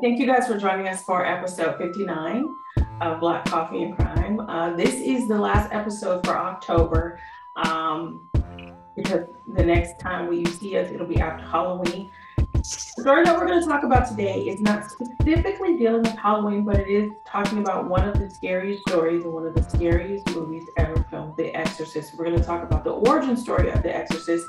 Thank you guys for joining us for episode 59 of Black Coffee and Crime. Uh, this is the last episode for October um, because the next time we see us, it'll be after Halloween. The story that we're going to talk about today is not specifically dealing with Halloween, but it is talking about one of the scariest stories and one of the scariest movies ever filmed, The Exorcist. We're going to talk about the origin story of The Exorcist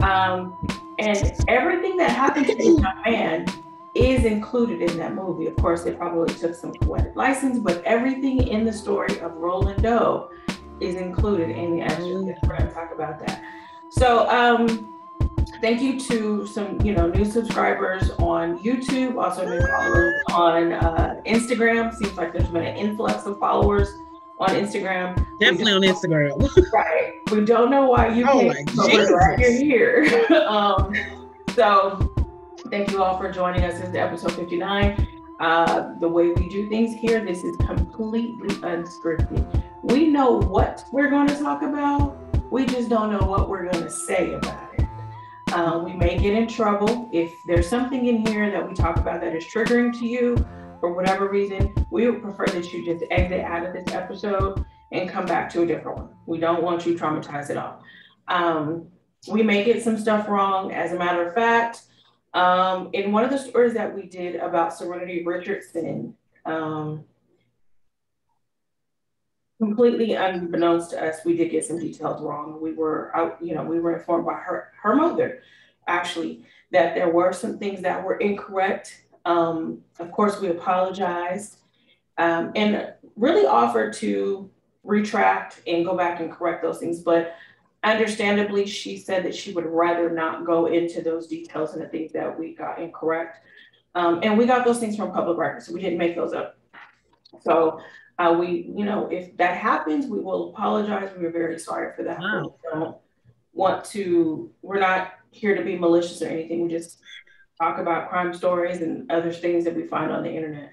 um, and everything that happened to this man is included in that movie. Of course, they probably took some poetic license, but everything in the story of Roland Doe is included in the Exorcist. We're going to talk about that. So, um, thank you to some, you know, new subscribers on YouTube, also new followers on uh, Instagram. Seems like there's been an influx of followers on Instagram. Definitely on Instagram. right. We don't know why you Oh came, but we're Jesus. you're here. um, so thank you all for joining us. This is episode 59. Uh, the way we do things here, this is completely unscripted. We know what we're going to talk about. We just don't know what we're going to say about it. Uh, we may get in trouble if there's something in here that we talk about that is triggering to you for whatever reason. We would prefer that you just exit out of this episode and come back to a different one. We don't want you traumatized at all. Um, we may get some stuff wrong. As a matter of fact, um, in one of the stories that we did about Serenity Richardson, um, completely unbeknownst to us, we did get some details wrong. We were you know, we were informed by her, her mother, actually, that there were some things that were incorrect. Um, of course, we apologized um, and really offered to retract and go back and correct those things. But understandably, she said that she would rather not go into those details and the things that we got incorrect. Um, and we got those things from public records, so we didn't make those up. So uh, we, you know, if that happens, we will apologize. We are very sorry for that. Wow. We don't want to, we're not here to be malicious or anything. We just talk about crime stories and other things that we find on the internet.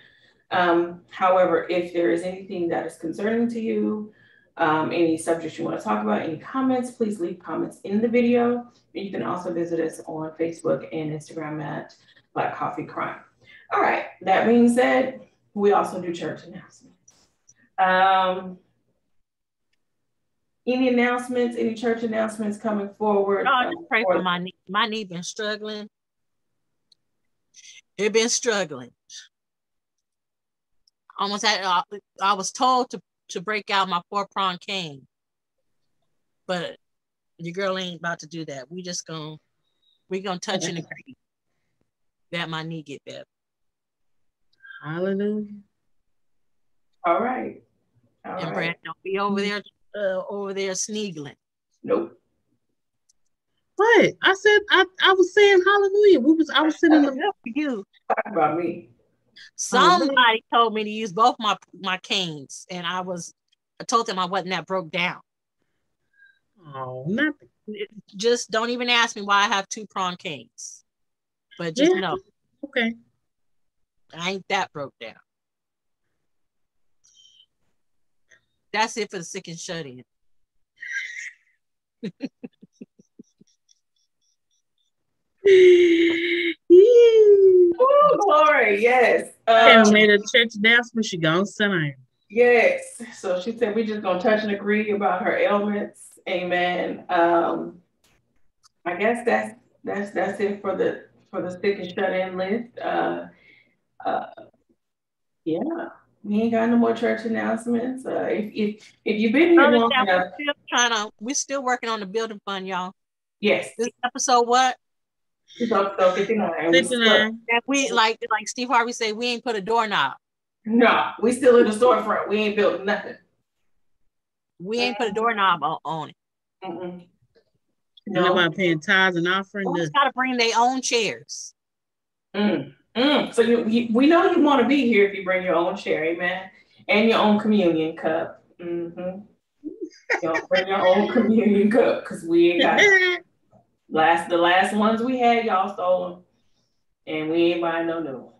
Um, however, if there is anything that is concerning to you, um, any subjects you want to talk about, any comments, please leave comments in the video. You can also visit us on Facebook and Instagram at Black Coffee Crime. All right, that being said, we also do church announcements. Um, any announcements, any church announcements coming forward? Y'all um, just pray for- for my knee. My knee been struggling. It been struggling. Almost had. Uh, I was told to to break out my four prong cane, but your girl ain't about to do that. We just gonna we gonna touch and agree that my knee get better. Hallelujah. All right. All and right. Brad don't be over there uh, over there sneagling. Nope. What? I said I, I was saying hallelujah. We was I was sitting in the Good for you. Talk about me. Somebody told me to use both my my canes, and I was I told them I wasn't that broke down. Oh, nothing. Just don't even ask me why I have two prong canes. But just Yeah. know Okay. I ain't that broke down. That's it for the sick and shut in. Yee. Oh, glory. Yes. Pam Um, made a church announcement. She gonna sit down. yes. So she said we just gonna touch and agree about her ailments. Amen. Um, I guess that's that's that's it for the for the sick and shut in list. Uh, uh, yeah. We ain't got no more church announcements. Uh, if if if you've been here long enough, we're still trying to we're still working on the building fund, y'all. yes. This episode what? That we like like Steve Harvey said, we ain't put a doorknob. No, we still in the storefront. We ain't built nothing. We ain't put a doorknob on, on it. Mm-mm. No. No. Nobody paying tithes and offering. Folks The, gotta bring their own chairs. Mm. Mm. So you, you, we know you want to be here if you bring your own chair, amen, and your own communion cup. Mm-hmm. You know, bring your own communion cup because we ain't got it. last the last ones we had. Y'all stole them, and we ain't buying no new ones.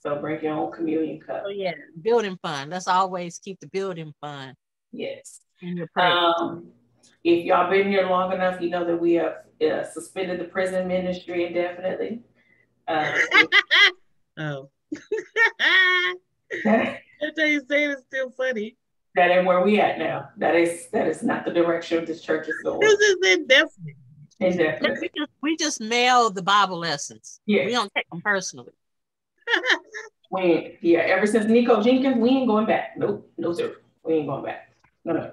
So bring your own communion cup. So yeah, building fund. Let's always keep the building fund Yes. in your purse. Um, if y'all been here long enough, you know that we have uh, suspended the prison ministry indefinitely. Uh, oh, that, how you say it, it's still funny. that ain't where we at now. That is that is not the direction of this church is going. This is indefinite. Indefinitely. We just, we just mail the Bible lessons. Yeah. We don't take them personally. We ain't, yeah, ever since Nico Jenkins, we ain't going back. Nope, no sir. We ain't going back. No, no.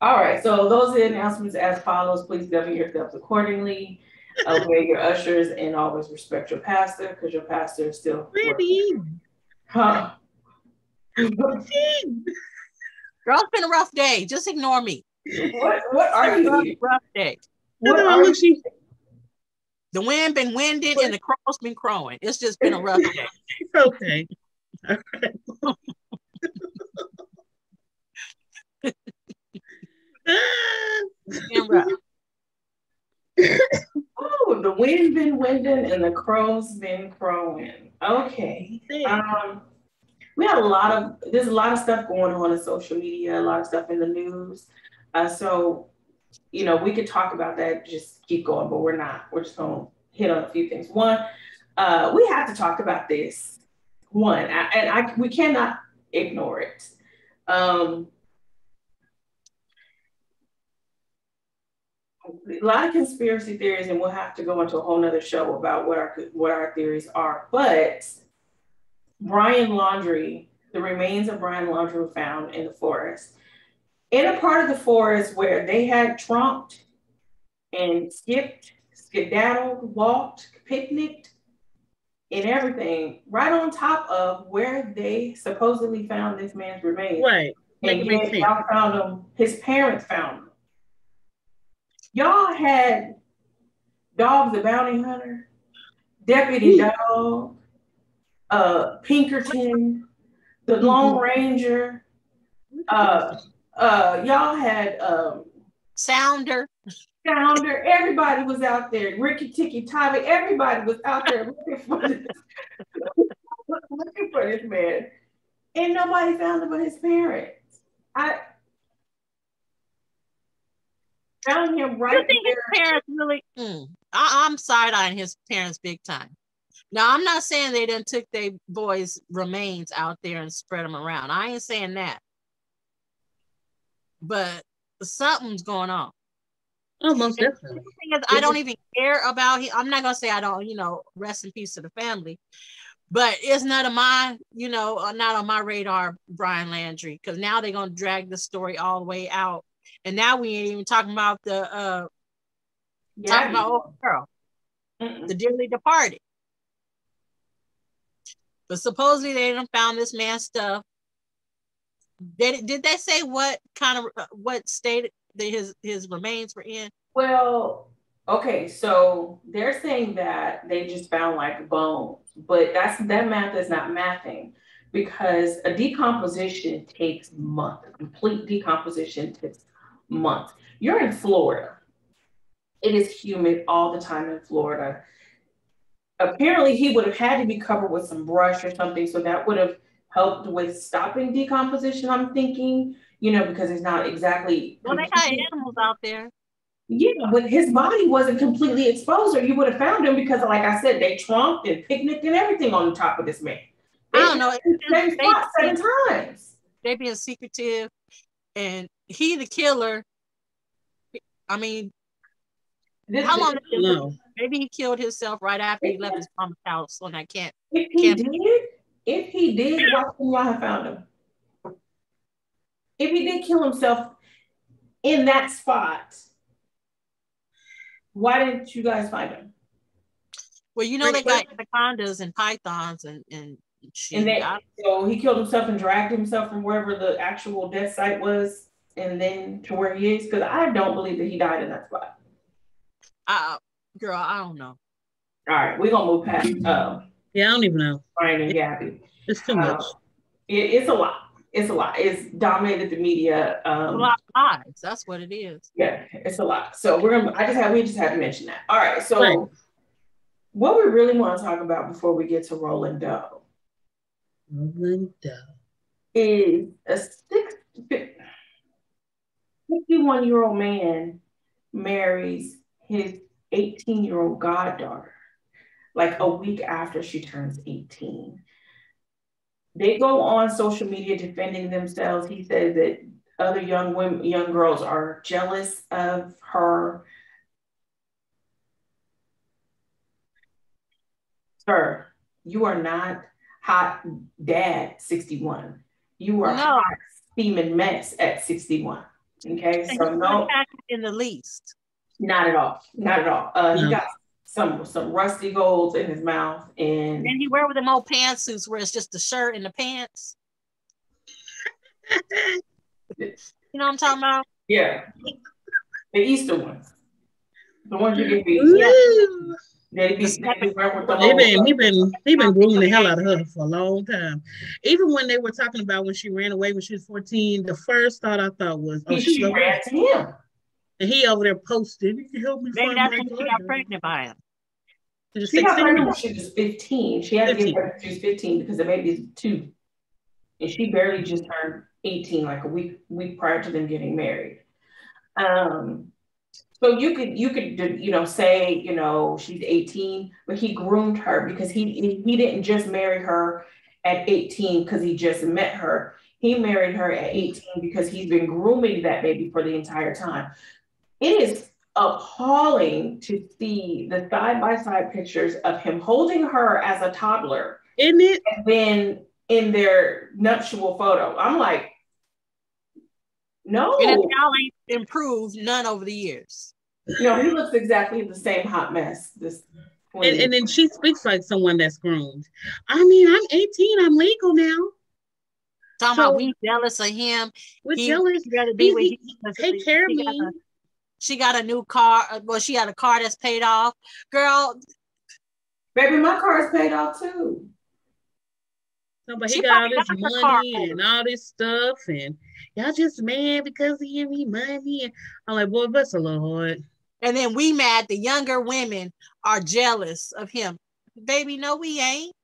All right, so those are the announcements as follows. Please govern yourselves accordingly. Uh, Obey your ushers and always respect your pastor because your pastor is still Ready. Huh. Girl, it's been a rough day. Just ignore me. what what are you rough, rough day. What Look, are look, she, The wind been winded and the crow's been crowing. It's just been a rough day. okay. All right. It's been rough. Oh, the wind been winding and the crows been crowing. Okay. Um, we had a lot of there's a lot of stuff going on in social media, a lot of stuff in the news. Uh, so, you know, we could talk about that, just keep going, but we're not. We're just gonna hit on a few things. One, uh, we have to talk about this. One, I, and I we cannot ignore it. Um, a lot of conspiracy theories, and we'll have to go into a whole nother show about what our what our theories are. But Brian Laundrie, the remains of Brian Laundrie were found in the forest, in a part of the forest where they had trumped and skipped, skedaddled, walked, picnicked, and everything, right on top of where they supposedly found this man's remains. Right. Make And yet y'all found him, his parents found him. Y'all had dogs, the Bounty Hunter, Deputy Dog, uh, Pinkerton, the Lone Ranger, uh, uh, y'all had um, Sounder. Sounder, everybody was out there, Ricky Ticky Tommy, everybody was out there looking for this, looking for this man. And nobody found him but his parents. I found him right. You right think his parents really? Mm, I, I'm side eyeing his parents big time. Now I'm not saying they didn't took their boys' remains out there and spread them around. I ain't saying that, but something's going on. Oh, most definitely. Is, I don't even care about him. I'm not gonna say I don't, you know, rest in peace to the family, but it's not of my, you know, uh, not on my radar, Brian Laundrie, because now they're gonna drag the story all the way out, and now we ain't even talking about the uh talking about old girl, Mm-mm. the dearly departed. But supposedly they done found this man's stuff. Did did they say what kind of uh, what state that his his remains were in? Well, okay, so they're saying that they just found like bones, but that's that math is not mathing because a decomposition takes months. Complete decomposition takes months. You're in Florida. It is humid all the time in Florida. Apparently, he would have had to be covered with some brush or something, so that would have helped with stopping decomposition. I'm thinking, you know, because it's not exactly. Well, they got animals out there. Yeah, but his body wasn't completely exposed, or you would have found him because, like I said, they trumped and picnicked and everything on the top of this man. I don't know. They same They- spot seven times. They being secretive, and he the killer. I mean, This, how long? Maybe he killed himself right after he left his mom's house on that camp. If he Can't- did, if he did, why couldn't y'all have found him? If he did kill himself in that spot, why didn't you guys find him? Well, you know they got anacondas and pythons and and shit. And then, I- so he killed himself and dragged himself from wherever the actual death site was, and then to where he is. Because I don't believe that he died in that spot. I, girl, I don't know. All right, we're gonna move past um, Yeah, I don't even know. Brian and Gabby. It's too much. it, it's a lot. It's a lot. It's dominated the media. Um, A Um, lot of lies. That's what it is. yeah, it's a lot. So we're gonna. I just had we just had to mention that. All right. So Right. what we really want to talk about before we get to Roland Doe Linda. is a six, 51 year old man marries his 18 year old goddaughter like a week after she turns 18. they go on social media defending themselves. He says that other young women, young girls are jealous of her. Sir, you are not hot dad 61. You are no. hot steaming mess at 61. Okay, so no in the least. Not at all. Not at all. Uh, no. He got some some rusty golds in his mouth, and and he wear with them old pantsuits where it's just the shirt and the pants. you know what I'm talking about? Yeah, the Easter ones, the ones you get. Yeah. They be, they been he been he been grooming the hell out of her for a long time. Even when they were talking about when she ran away when she was 14, the first thought I thought was, oh, she, she ran to him. And he over there posted, you can help me Maybe that's when she got pregnant by him. She, she got pregnant when she was 15. She had 15. to get pregnant when she was 15 because the baby is two. And she barely just turned 18, like a week week prior to them getting married. Um, so you could you could you know say you know she's 18, but he groomed her because he he didn't just marry her at 18 because he just met her. He married her at 18 because he's been grooming that baby for the entire time. It is appalling to see the side by side pictures of him holding her as a toddler. Isn't it? And then in their nuptial photo, I'm like, no. And it's now improved none over the years. No, he looks exactly the same hot mess. This and, and then she speaks like someone that's groomed. I mean, I'm 18, I'm legal now. Talking so, about we jealous of him. We're he, jealous. He, be he, he, take care of me. A, she got a new car. Uh, well, she had a car that's paid off. Girl. Baby, my car is paid off too. No, but he got all this money and all this stuff, and y'all just mad because he gave me money. And I'm like, boy, that's a little hard. And then we mad the younger women are jealous of him. Baby, no, we ain't.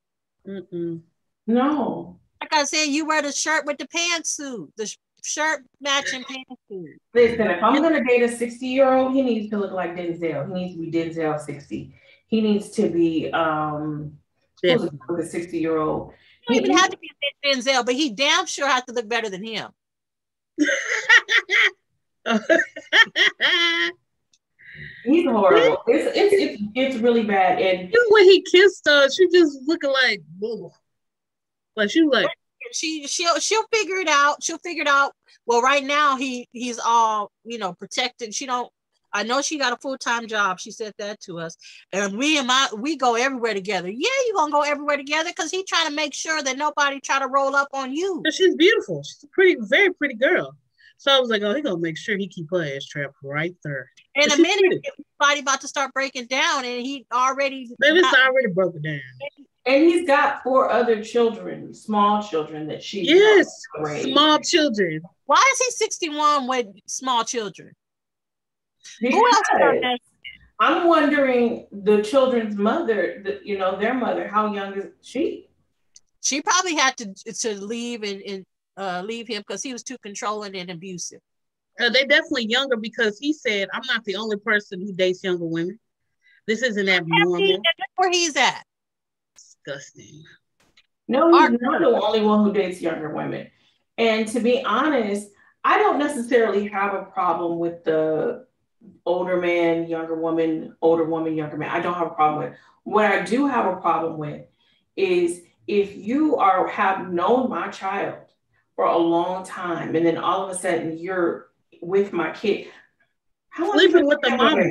Mm-mm. No. Like I said, you wear the shirt with the pantsuit, the shirt matching pantsuit. Listen, if I'm gonna date a 60 year old, he needs to look like Denzel. He needs to be Denzel 60. He needs to be um who's a 60 year old don't even have to be Denzel, but he damn sure has to look better than him. He's horrible. It's, it's it's it's really bad. And even when he kissed her, she just looking like, like she was like she she'll she'll figure it out. She'll figure it out. Well, right now he he's all you know protected. She don't I know she got a full time job. She said that to us, and we and my we go everywhere together. Yeah, you gonna go everywhere together because he trying to make sure that nobody try to roll up on you. She's beautiful. She's a pretty, very pretty girl. So I was like, oh, he gonna make sure he keep her ass trapped right there. In a minute, everybody about to start breaking down, and he already. Maybe it's already broken down. And he's got four other children, small children that she. Yes, small children. Why is he sixty one with small children? Who else I'm wondering the children's mother, the, you know, their mother, how young is she? She probably had to to leave and, and uh, leave him because he was too controlling and abusive. Uh, they definitely younger because he said, "I'm not the only person who dates younger women. This isn't abnormal." That's where he's at. Disgusting. No, he's Our- not the only one who dates younger women. And to be honest, I don't necessarily have a problem with the older man, younger woman, older woman, younger man. I don't have a problem with. What I do have a problem with is if you are have known my child for a long time and then all of a sudden you're with my kid. How sleeping with the mama.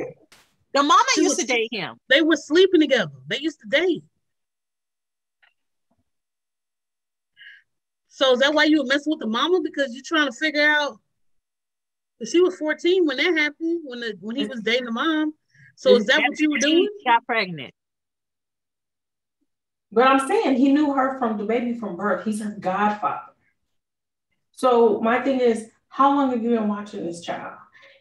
The mama she used was, to date him. They were sleeping together. They used to date. So is that why you were messing with the mama? Because you're trying to figure out she was 14 when that happened, when the when he was dating the mom. So is that what you were doing? Got pregnant. But I'm saying he knew her from the baby from birth. He's her godfather. So my thing is, how long have you been watching this child?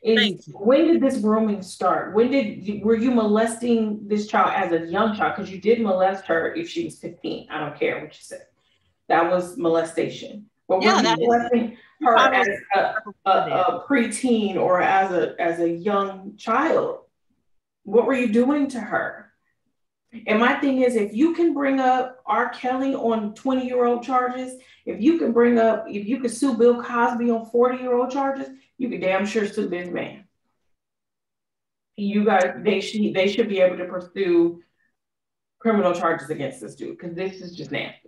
Is, when did this grooming start? When did were you molesting this child as a young child? Because you did molest her if she was 15. I don't care what you said. That was molestation. But yeah, were you molesting her as a, a, a preteen or as a as a young child? What were you doing to her? And my thing is, if you can bring up R. Kelly on 20 year old charges, if you can bring up, if you can sue Bill Cosby on 40 year old charges, you can damn sure sue this man. You got they should they should be able to pursue criminal charges against this dude because this is just nasty.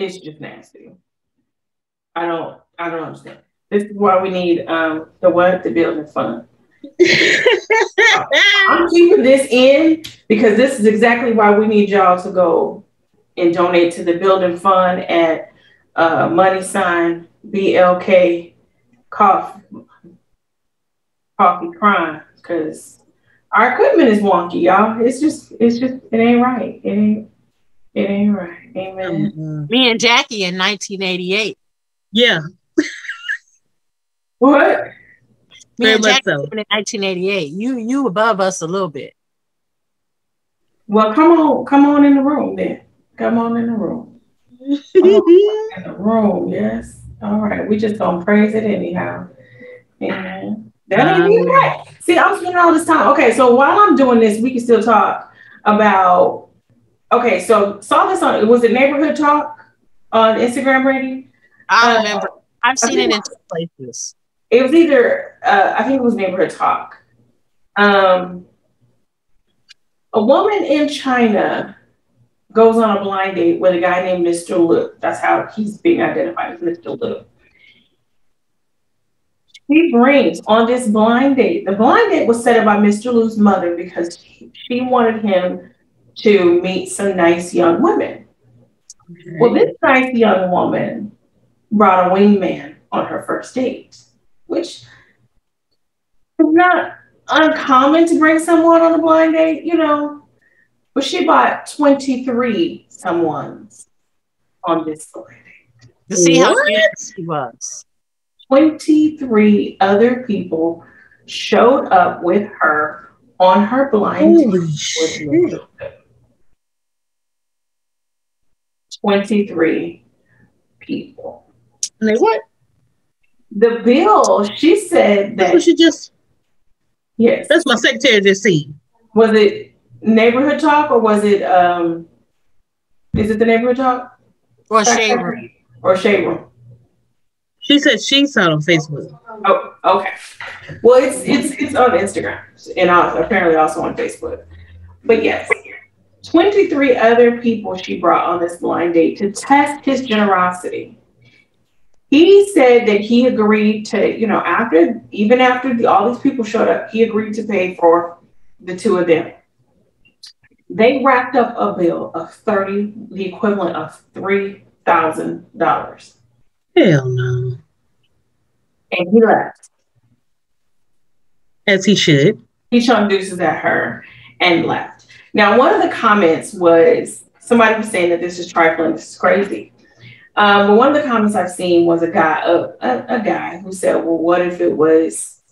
It's just nasty. I don't I don't understand. This is why we need um the what the building fund. I'm keeping this in because this is exactly why we need y'all to go and donate to the building fund at uh, money sign BLK coffee coffee crime because our equipment is wonky, y'all. It's just it's just it ain't right. It ain't it ain't right. Amen. Mm-hmm. Me and Jackie in 1988. Yeah. what? Me Very and Jackie so. in 1988. You you above us a little bit. Well, come on, come on in the room then. Come on in the room. in the room, yes. All right. We just gonna praise it anyhow. Amen. That ain't um, right. See, I'm spending all this time. Okay, so while I'm doing this, we can still talk about. Okay, so saw this on. Was it neighborhood talk on Instagram, Brady? I uh, remember. Uh, I've seen it in two places. It was either. Uh, I think it was neighborhood talk. Um, a woman in China goes on a blind date with a guy named Mr. Lu. That's how he's being identified as Mr. Lu. He brings on this blind date. The blind date was set up by Mr. Lu's mother because she, she wanted him to meet some nice young women. Okay. Well, this nice young woman brought a wingman on her first date, which is not uncommon to bring someone on a blind date, you know. But she bought 23 someone's on this blind date. To see what? how she was. 23 other people showed up with her on her blind Holy shit. 23 people. And they what? The bill, she said that. That's she just. Yes. That's my secretary just seen. Was it neighborhood talk or was it, um, is it the neighborhood talk? Or shade room. Or shade room. She said she saw it on Facebook. Oh, okay. Well, it's it's it's on Instagram and also, apparently also on Facebook. But yes, 23 other people she brought on this blind date to test his generosity. He said that he agreed to, you know, after even after the, all these people showed up, he agreed to pay for the two of them. They racked up a bill of 30, the equivalent of $3,000. Hell no. And he left. As he should. He shone deuces at her and left. Now, one of the comments was somebody was saying that this is trifling, this is crazy. Um, but one of the comments I've seen was a guy, a, a, a guy who said, well, what if it was,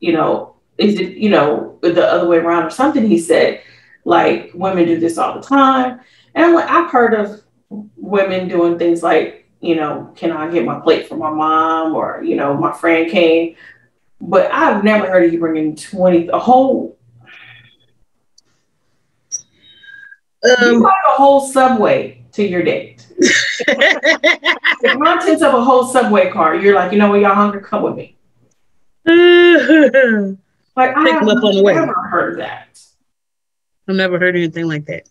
you know, is it, you know, the other way around or something? He said, like, women do this all the time. And I'm like, I've heard of women doing things like you know, can I get my plate from my mom or, you know, my friend came. But I've never heard of you bringing 20, a whole, um, you a whole subway to your date. the contents of a whole subway car. You're like, you know what, y'all hungry? Come with me. like, I have never heard of that. I've never heard anything like that.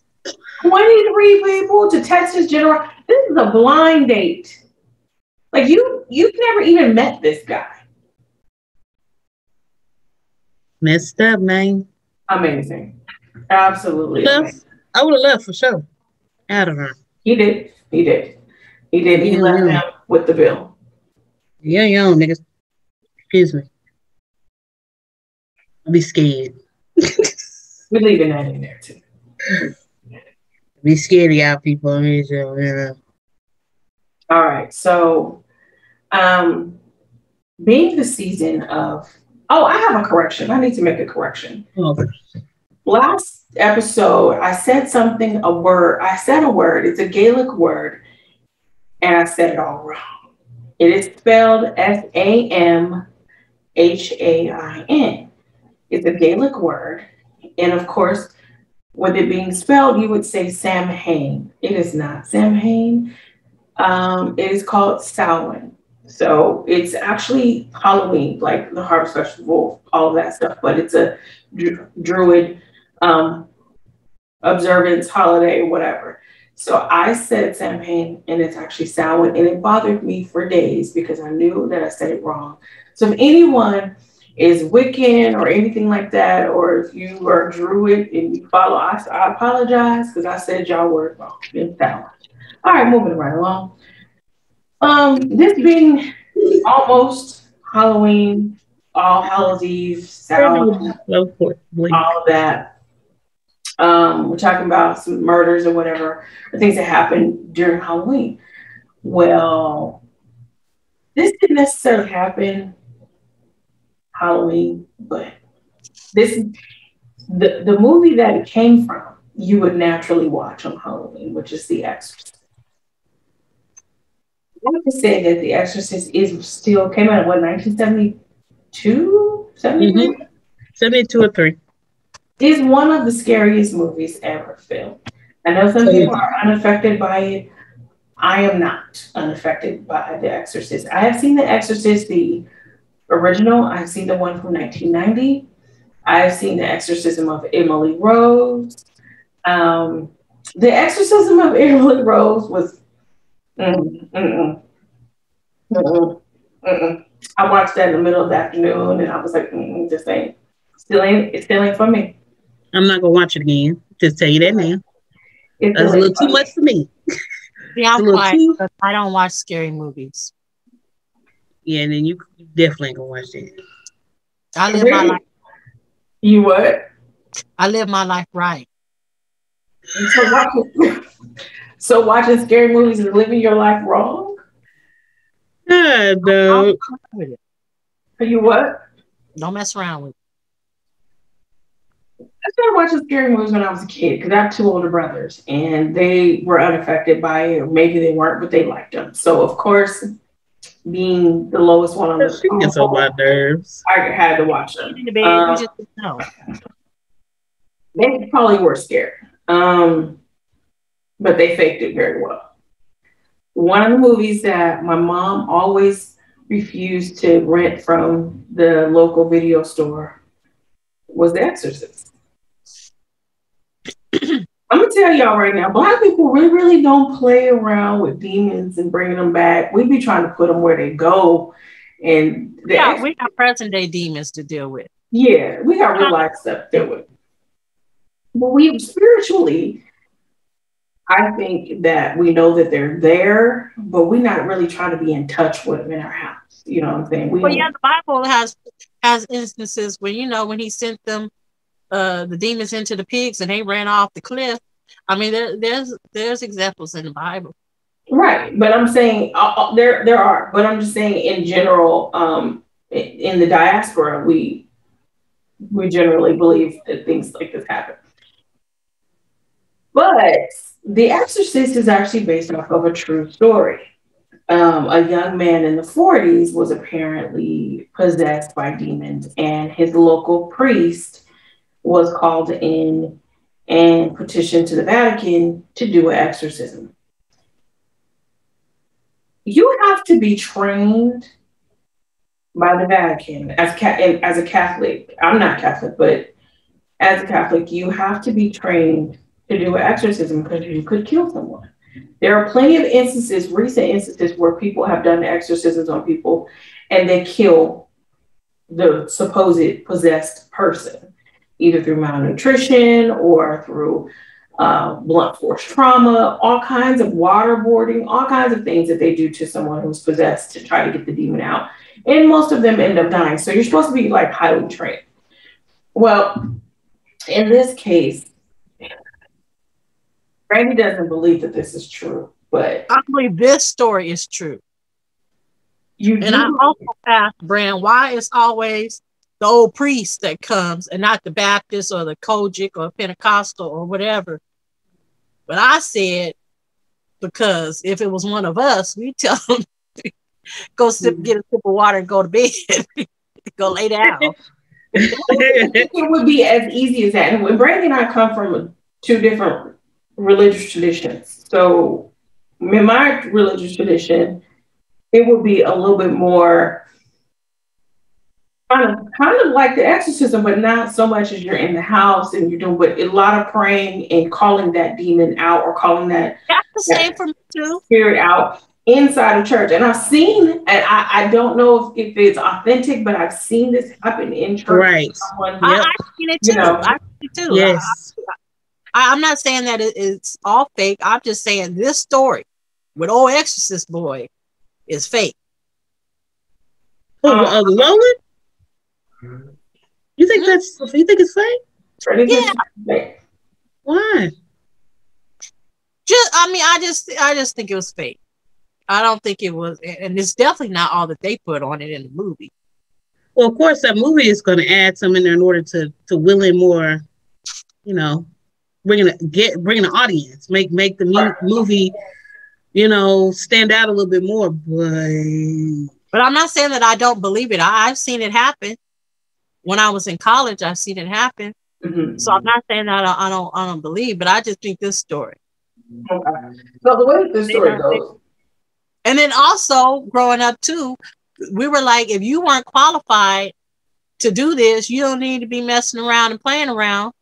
23 people to Texas General. This is a blind date. Like you, you've never even met this guy. Messed up, man. Amazing. Absolutely. Amazing. I would have left for sure. Out of her. He did. He did. He did. He yeah. left them with the bill. Yeah, young niggas. Excuse me. I'll be scared. We're leaving that in there too be scared of y'all people. Yeah. All right. So, um, being the season of, oh, I have a correction. I need to make a correction. Okay. Last episode, I said something, a word. I said a word. It's a Gaelic word, and I said it all wrong. It is spelled S A M H A I N. It's a Gaelic word. And of course, with it being spelled, you would say Samhain. It is not Samhain. Um, it is called Samhain. So it's actually Halloween, like the Harvest Festival, all that stuff, but it's a Druid um, observance holiday, whatever. So I said Samhain and it's actually Samhain, and it bothered me for days because I knew that I said it wrong. So if anyone is Wiccan or anything like that, or if you are Druid and you follow, I, I apologize because I said y'all were wrong. It's Samhain. All right, moving right along. Um, this being almost Halloween, All Hallows Eve, Samhain, all that. Um, we're talking about some murders or whatever, or things that happened during Halloween. Well, this didn't necessarily happen Halloween, but this the the movie that it came from, you would naturally watch on Halloween, which is The Exorcist. I have to say that The Exorcist is still came out in what 1972, 73? Mm-hmm. 72 or 3 is one of the scariest movies ever filmed. I know some people are unaffected by it. I am not unaffected by The Exorcist. I have seen The Exorcist, the original. I've seen the one from 1990. I've seen The Exorcism of Emily Rose. Um, the Exorcism of Emily Rose was. Mm, mm, mm, mm, I watched that in the middle of the afternoon, and I was like, mm, "This ain't still ain't it still ain't for me." I'm not gonna watch it again. Just tell you that now. It's That's a little too much for me. Yeah, I'm quiet, too- I don't watch scary movies. Yeah, and then you definitely ain't gonna watch that. I live my life. You what? I live my life right. So watching, so watching scary movies is living your life wrong? Yeah, no. Are you what? Don't mess around with I started watching scary movies when I was a kid because I have two older brothers and they were unaffected by it, or maybe they weren't, but they liked them. So of course, being the lowest one on the she gets on my nerves. I had to watch them. Um, no. They probably were scared, um, but they faked it very well. One of the movies that my mom always refused to rent from the local video store was The Exorcist. Tell y'all right now, black people really, really don't play around with demons and bringing them back. We be trying to put them where they go, and yeah, ex- we got present day demons to deal with. Yeah, we got real life stuff to deal with. But we spiritually, I think that we know that they're there, but we're not really trying to be in touch with them in our house. You know what I'm saying? We well, yeah, the Bible has has instances where you know when He sent them uh, the demons into the pigs and they ran off the cliff. I mean, there, there's there's examples in the Bible. Right, but I'm saying uh, uh there there are, but I'm just saying in general, um, in the diaspora, we we generally believe that things like this happen. But The Exorcist is actually based off of a true story. Um, a young man in the 40s was apparently possessed by demons, and his local priest was called in and petitioned to the Vatican to do an exorcism. You have to be trained by the Vatican as as a Catholic. I'm not Catholic, but as a Catholic, you have to be trained to do an exorcism because you could kill someone. There are plenty of instances, recent instances, where people have done exorcisms on people and they kill the supposed possessed person either through malnutrition or through uh, blunt force trauma, all kinds of waterboarding, all kinds of things that they do to someone who's possessed to try to get the demon out. And most of them end up dying. So you're supposed to be like highly trained. Well, in this case, Randy doesn't believe that this is true, but I believe this story is true. You and I also asked Brand why it's always the old priest that comes and not the Baptist or the COGIC or Pentecostal or whatever. But I said, because if it was one of us, we tell them go sip, mm-hmm. get a sip of water and go to bed, go lay down. it would be as easy as that. And when Brandy and I come from two different religious traditions. So in my religious tradition, it would be a little bit more kind of kind of like the exorcism, but not so much as you're in the house and you're doing but a lot of praying and calling that demon out or calling that that's the same for me too. Spirit out inside of church. And I've seen, and I, I don't know if, if it's authentic, but I've seen this happen in church. Right. Someone, yep. I, have seen it too. You know, I've seen it too. Yes. I, am not saying that it's all fake. I'm just saying this story with old exorcist boy is fake. Oh, uh, Lolan? You think that's you think it's fake? Yeah. Why? Just I mean, I just I just think it was fake. I don't think it was, and it's definitely not all that they put on it in the movie. Well, of course, that movie is going to add some in there in order to to will in more, you know, bringing a, get bringing an audience, make make the mu- movie, you know, stand out a little bit more. But but I'm not saying that I don't believe it. I, I, have seen it happen. When I was in college, I've seen it happen. Mm-hmm. So I'm not saying that I don't, I don't I don't believe, but I just think this story. Okay. So the way this story goes and then also growing up too, we were like, if you weren't qualified to do this, you don't need to be messing around and playing around.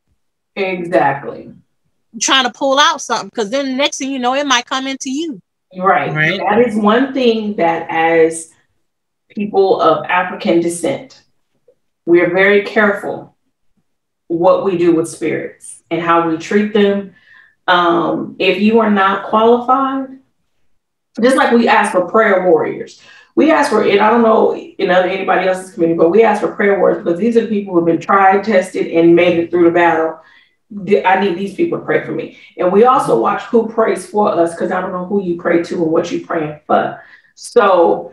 Exactly. Trying to pull out something because then the next thing you know, it might come into you. Right. right. That is one thing that as people of African descent, we are very careful what we do with spirits and how we treat them. Um, if you are not qualified, just like we ask for prayer warriors. We ask for, and I don't know in other anybody else's community, but we ask for prayer warriors because these are the people who have been tried, tested, and made it through the battle. I need these people to pray for me. And we also watch who prays for us because I don't know who you pray to and what you're praying for. So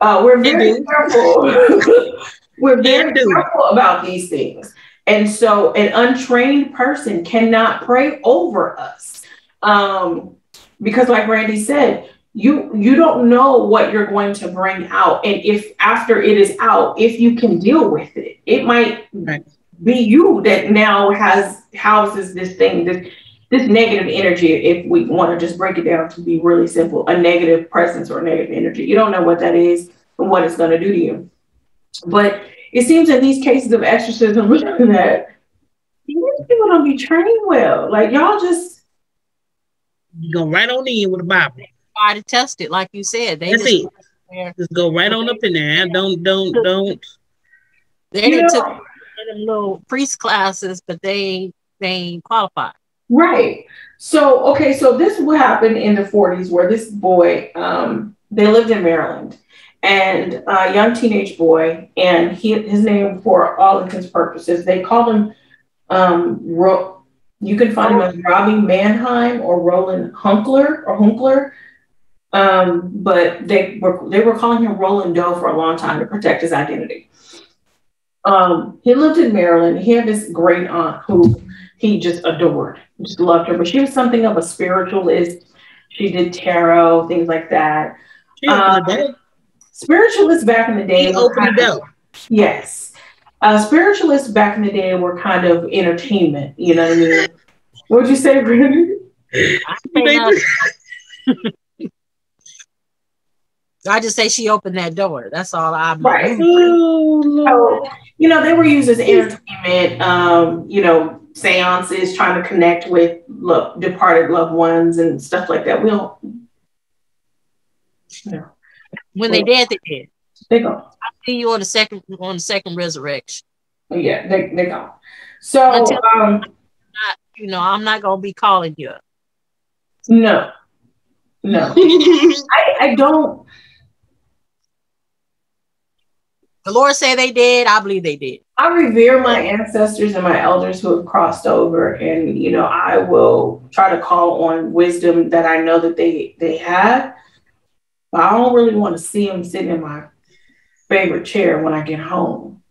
uh, we're very careful. we're very careful about these things. And so an untrained person cannot pray over us. Um, because like Randy said, you you don't know what you're going to bring out and if after it is out if you can deal with it it might right. be you that now has houses this thing this this negative energy if we want to just break it down to be really simple a negative presence or negative energy you don't know what that is and what it's going to do to you but it seems in these cases of exorcism that these people don't be trained well like y'all just you go right on in with the bible try to test it, like you said. They That's just, it. just go right on up in there. Don't don't don't. They yeah. took them little priest classes, but they ain't they ain't qualified. Right. So okay, so this what happened in the 40s where this boy, um, they lived in Maryland, and a young teenage boy, and he his name for all intents purposes, they called him um, Ro- you can find him as Robbie Mannheim or Roland Hunkeler or Hunkeler. Um, but they were they were calling him Roland Doe for a long time to protect his identity. Um, he lived in Maryland. He had this great aunt who he just adored, just loved her. But she was something of a spiritualist. She did tarot, things like that. Um, spiritualists back in the day. opened of, Yes. Uh, spiritualists back in the day were kind of entertainment. You know what I mean? What'd you say, Brandon? I just say she opened that door. That's all I'm. Right. Oh, you know, they were used as entertainment. Um, you know, seances, trying to connect with lo- departed loved ones and stuff like that. We don't. You know, when they did, they did. They go. I see you on the second on the second resurrection. Yeah, they they go. So Until um, not, you know, I'm not gonna be calling you. No, no, I, I don't. The Lord say they did. I believe they did. I revere my ancestors and my elders who have crossed over, and you know I will try to call on wisdom that I know that they they have. But I don't really want to see them sitting in my favorite chair when I get home.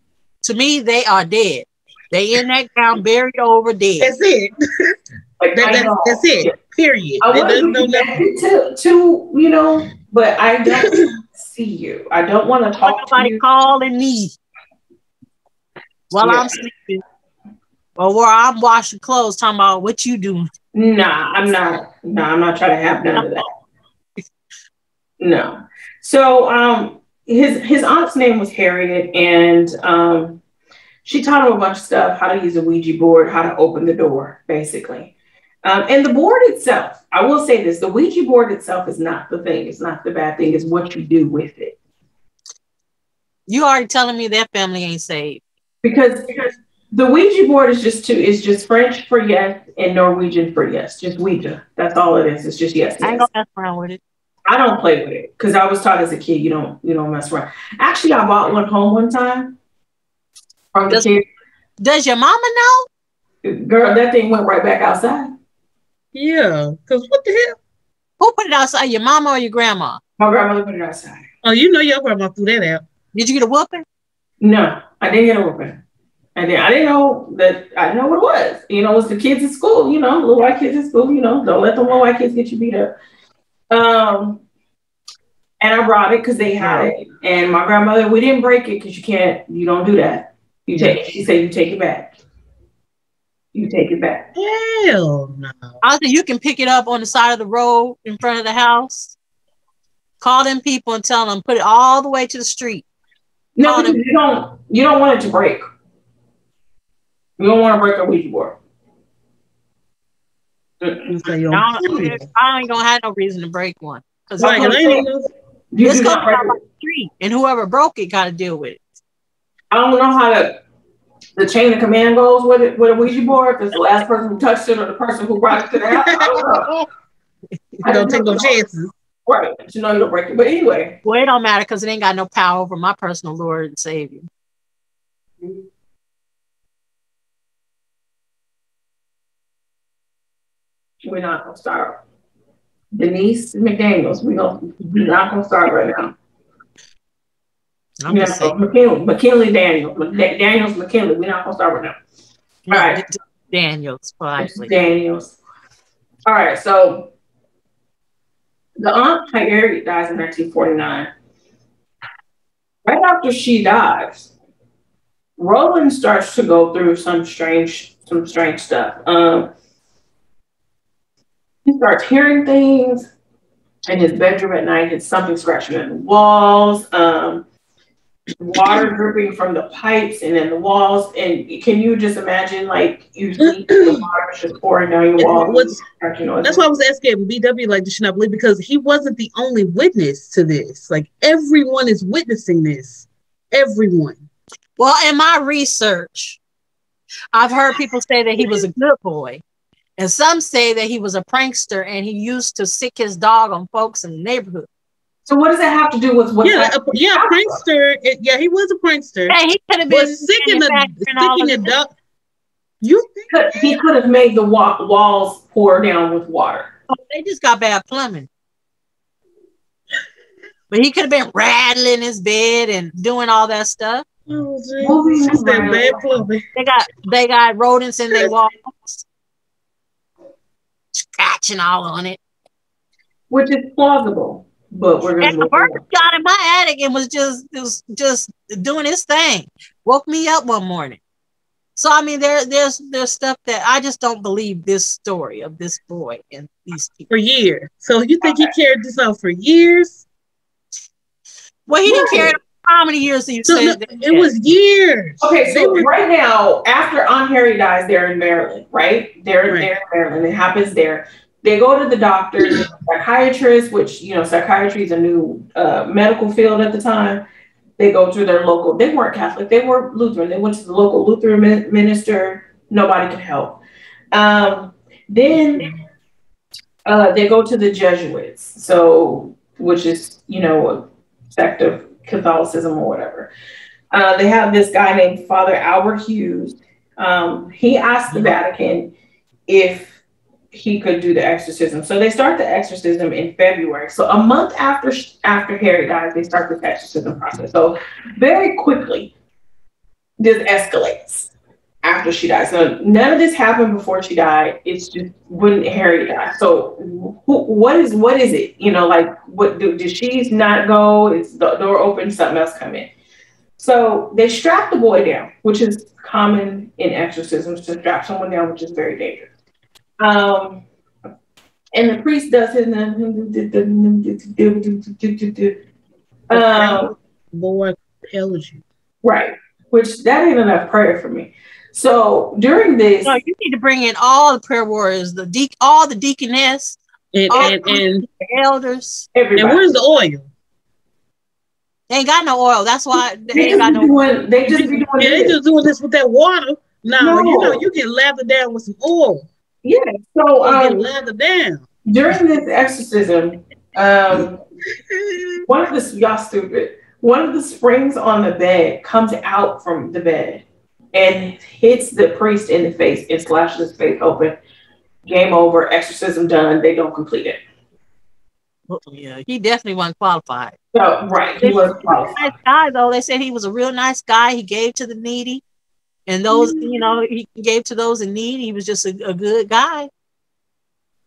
To me, they are dead. They in that ground, buried over dead. That's it. Like, that, that, that's it. Period. I want to be connected to, to you know, but I don't see you. I don't want to talk Nobody to you. calling me while yeah. I'm sleeping. Or where I'm washing clothes, talking about what you doing. Nah, I'm not. No, I'm not trying to have none of that. No. So um his his aunt's name was Harriet, and um she taught him a bunch of stuff, how to use a Ouija board, how to open the door, basically. Um, and the board itself, I will say this, the Ouija board itself is not the thing. It's not the bad thing. It's what you do with it. You already telling me that family ain't saved. Because, because the Ouija board is just two, is just French for yes and Norwegian for yes. Just Ouija. That's all it is. It's just yes. I yes. gonna mess around with it. I don't play with it because I was taught as a kid you don't you don't mess around. Actually, I bought one home one time from the Does- kid. Does your mama know? Girl, that thing went right back outside. Yeah, because what the hell? Who put it outside? Your mama or your grandma? My grandmother put it outside. Oh, you know your grandma threw that out. Did you get a whooping? No, I didn't get a whooping. And didn't, I didn't know that I didn't know what it was. You know, it was the kids at school, you know, little white kids at school, you know, don't let the little white kids get you beat up. Um and I brought it because they had it. And my grandmother, we didn't break it because you can't, you don't do that. You take she said you take it back. You take it back. Hell no. I said you can pick it up on the side of the road in front of the house. Call them people and tell them put it all the way to the street. No, the- because you don't you don't want it to break. You don't want to break a Ouija board. You I, I ain't gonna have no reason to break one because Right, 'cause I ain't know- You it's do gonna not be break on the street, and whoever broke it got to deal with it. I don't know how to, the chain of command goes with it with a Ouija board. If it's the last person who touched it or the person who brought it to the house. I don't know. Don't take no chances. Right, you know you don't break it. But anyway, Well, it don't matter because it ain't got no power over my personal Lord and Savior. Mm-hmm. We're not gonna start. Denise McDaniels, we don't, we're not gonna start right now. I'm Yeah, just saying. McKinley, McKinley Daniels, Daniels McKinley. We're not gonna start right now. No, right. Daniels, politely. Daniels. All right, so the aunt Harriet dies in 1949. Right after she dies, Roland starts to go through some strange, some strange stuff. Um, he starts hearing things in his bedroom at night. It's something scratching at the walls. Um, water dripping from the pipes and in the walls. And can you just imagine, like, you see the water just pouring down your walls? What's- That's why I was asking BW, like, does she not believe? Because he wasn't the only witness to this. Like, everyone is witnessing this. Everyone. Well, in my research, I've heard people say that he was a good boy. And some say that he was a prankster and he used to sick his dog on folks in the neighborhood. So what does that have to do with what? yeah, a, yeah, a prankster. It, yeah, he was a prankster. Hey, he could have been sicking a manufacturing all sticking a duck. You think Could- he could have made the wa- walls pour down with water. Oh, they just got bad plumbing. But he could have been rattling his bed and doing all that stuff. oh, geez. She said around. bad plumbing. They got they got rodents in their walls, scratching all on it. which is plausible. But we're gonna And the bird got in my attic and was just it was just doing his thing. Woke me up one morning. So I mean, there there's there's stuff that I just don't believe this story of this boy and these people. for years. So you think he carried this out for years? Well, he didn't Right. care how many years he So said. no, it was years. Okay, so were- right now, after Aunt Harry dies, they're in Maryland, right? They're Right. they're in Maryland. It happens there. They go to the doctor, the psychiatrist, which you know, psychiatry is a new uh, medical field at the time. They go to their local. They weren't Catholic. They were Lutheran. They went to the local Lutheran min- minister. Nobody could help. Um, then uh, they go to the Jesuits. So, which is you know a sect of Catholicism or whatever. Uh, they have this guy named Father Albert Hughes. Um, he asked the Vatican if he could do the exorcism. So they start the exorcism in February. So a month after after Harry dies, they start the exorcism process. So very quickly, this escalates after she dies. So none of this happened before she died. It's just when Harry died. So who, what is what is it? You know, like what do did she not go? Is the door open? Something else come in. So they strap the boy down, which is common in exorcisms to strap someone down, which is very dangerous. Um, and the priest does his um, Lord tells you. right, which that ain't enough prayer for me. So during this, No, you need to bring in all the prayer warriors, the de- all the deaconess, And all and and, the elders. everybody and where's the oil? They ain't got no oil. That's why they they ain't just got no. doing they just be doing Yeah, they this. just doing this with that water. No, No. you know you get lathered down with some oil. yeah. So You um, get lathered down. during this exorcism, um, one of the y'all stupid. One of the springs on the bed comes out from the bed and hits the priest in the face and slashes his face open. Game over. Exorcism done. They don't complete it. Yeah, he definitely wasn't qualified. So right, he was qualified. Nice guy though. They said he was a real nice guy. He gave to the needy, and those you know he gave to those in need. He was just a, a good guy,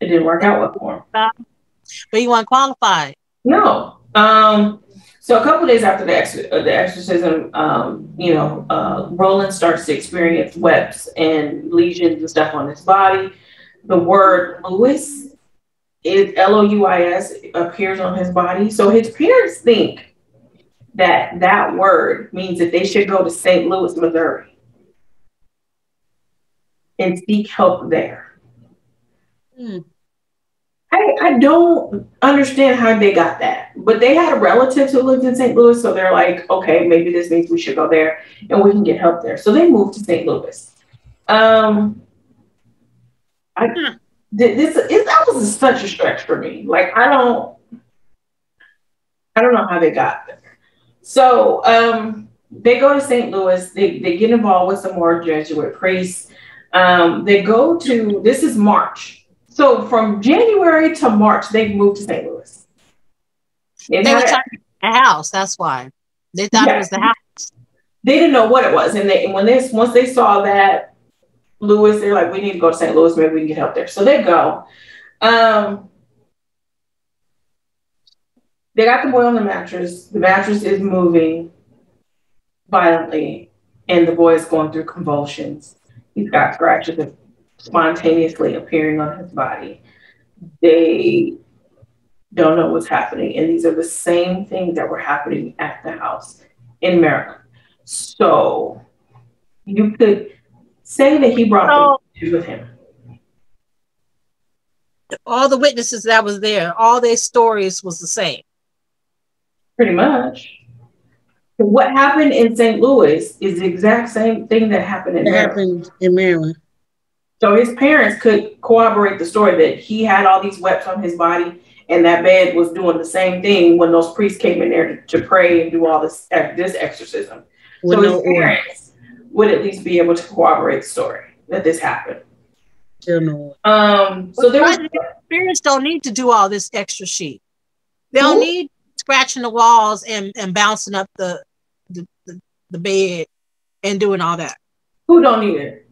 It didn't work out well for him. but he wasn't qualified. No. Um, so a couple days after the, ex- uh, the exorcism, um, you know, uh, Roland starts to experience webs and lesions and stuff on his body. The word Louis is L O U I S appears on his body. So his parents think that that word means that they should go to St. Louis, Missouri, and seek help there. Hmm. I, I don't understand how they got that, but they had a relative who lived in St. Louis, so they're like, okay, maybe this means we should go there and we can get help there. So they moved to St. Louis. Um, I Hmm. this it, that was such a stretch for me. Like I don't, I don't know how they got there. So um, they go to St. Louis. They they get involved with some more Jesuit priests. Um, they go to this is March. So from January to March, they moved to St. Louis. And They were had- talking a house. That's why they thought Yeah. it was the house. they didn't know what it was, and they when they once they saw that Louis, they're like, we need to go to St. Louis. Maybe we can get help there. So they go. Um, they got the boy on the mattress. The mattress is moving violently, and the boy is going through convulsions. He's got scratches spontaneously appearing on his body. They don't know what's happening, and these are the same things that were happening at the house in Maryland. So you could say that he brought So- the with him. All the witnesses that was there, all their stories was the same. Pretty much. What happened in St. Louis is the exact same thing that happened in It Maryland. happened in Maryland. So his parents could corroborate the story that he had all these webs on his body and that bed was doing the same thing when those priests came in there to, to pray and do all this this exorcism. With so no his oil. parents would at least be able to corroborate the story that this happened. No. Um, so there was Spirits don't need to do all this extra shit. They don't Who? need scratching the walls and, and bouncing up the, the, the, the bed and doing all that. who don't need it?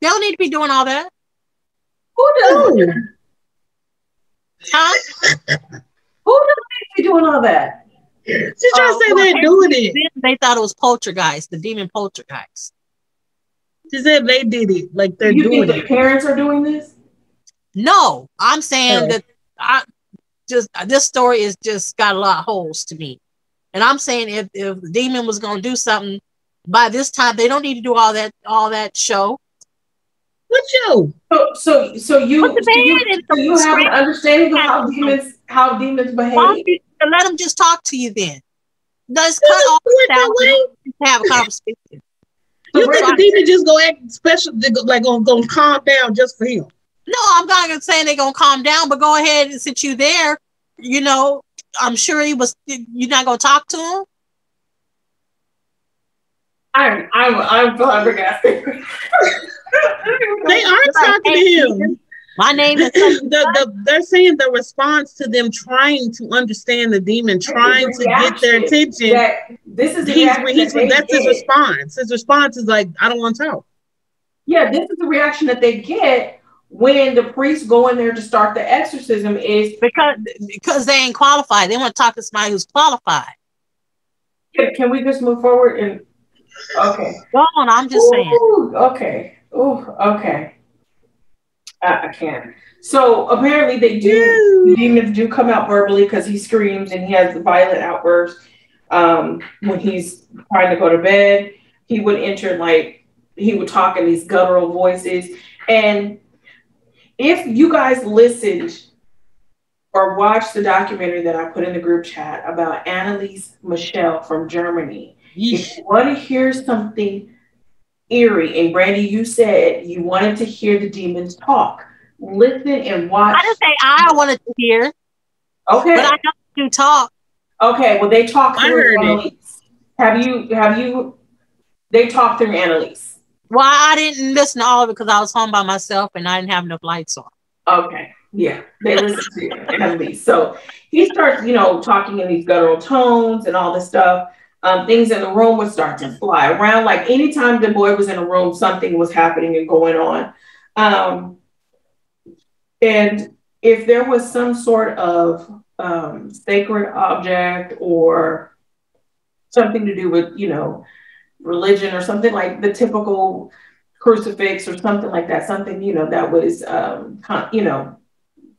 They don't need to be doing all that. Who doesn't? No. Huh? Who doesn't need to be doing all that? She trying to Oh, say well, they're doing it. They thought it was poltergeist, the demon poltergeist. She said they did it. Like they're you doing think the it. parents are doing this? No, I'm saying that I just this story is just got a lot of holes to me. And I'm saying if, if the demon was gonna do something by this time, they don't need to do all that all that show. What you? So, so, so you, Put the so you, bed so you have an screen. understanding of how demons, how demons behave. you let them just talk to you then? Let's cut You off do that way? have a conversation. You So think the demon just go act special, they go- like gonna, gonna calm down just for him? No, I'm not gonna say they're gonna calm down, but go ahead and sit you there, you know, I'm sure he was you're not gonna talk to him. I'm, I'm, I'm flabbergasted. They aren't talking to him. My name is the, the, they're saying the response to them trying to understand the demon, trying to get their attention. that this is the He's, reaction he's, that they that's his response. His response is like, I don't want to talk. Yeah, this is the reaction that they get when the priests go in there to start the exorcism. Is because because they ain't qualified. They want to talk to somebody who's qualified. Can, can we just move forward and okay? Go on, I'm just Ooh, saying. Okay. Ooh, okay. I, I can't. So apparently they do demons do come out verbally because he screams and he has violent outbursts. Um, when he's trying to go to bed, he would enter like he would talk in these guttural voices. And if you guys listened or watched the documentary that I put in the group chat about Anneliese Michelle from Germany, if you want to hear something eerie, and Brandy, you said you wanted to hear the demons talk. Listen and watch. I didn't say I wanted to hear, Okay. but I know you talk. Okay, well they talk I through heard it. Annalise. Have you have you they talk through Annalise. Well, I didn't listen to all of it because I was home by myself and I didn't have enough lights on. Okay. Yeah. They listen to Annalise. So he starts, you know, talking in these guttural tones and all this stuff. Um, things in the room would start to fly around. Like anytime the boy was in a room, something was happening and going on. Um, and if there was some sort of um, sacred object or something to do with, you know, religion or something like the typical crucifix or something like that, something, you know, that was, um, you know,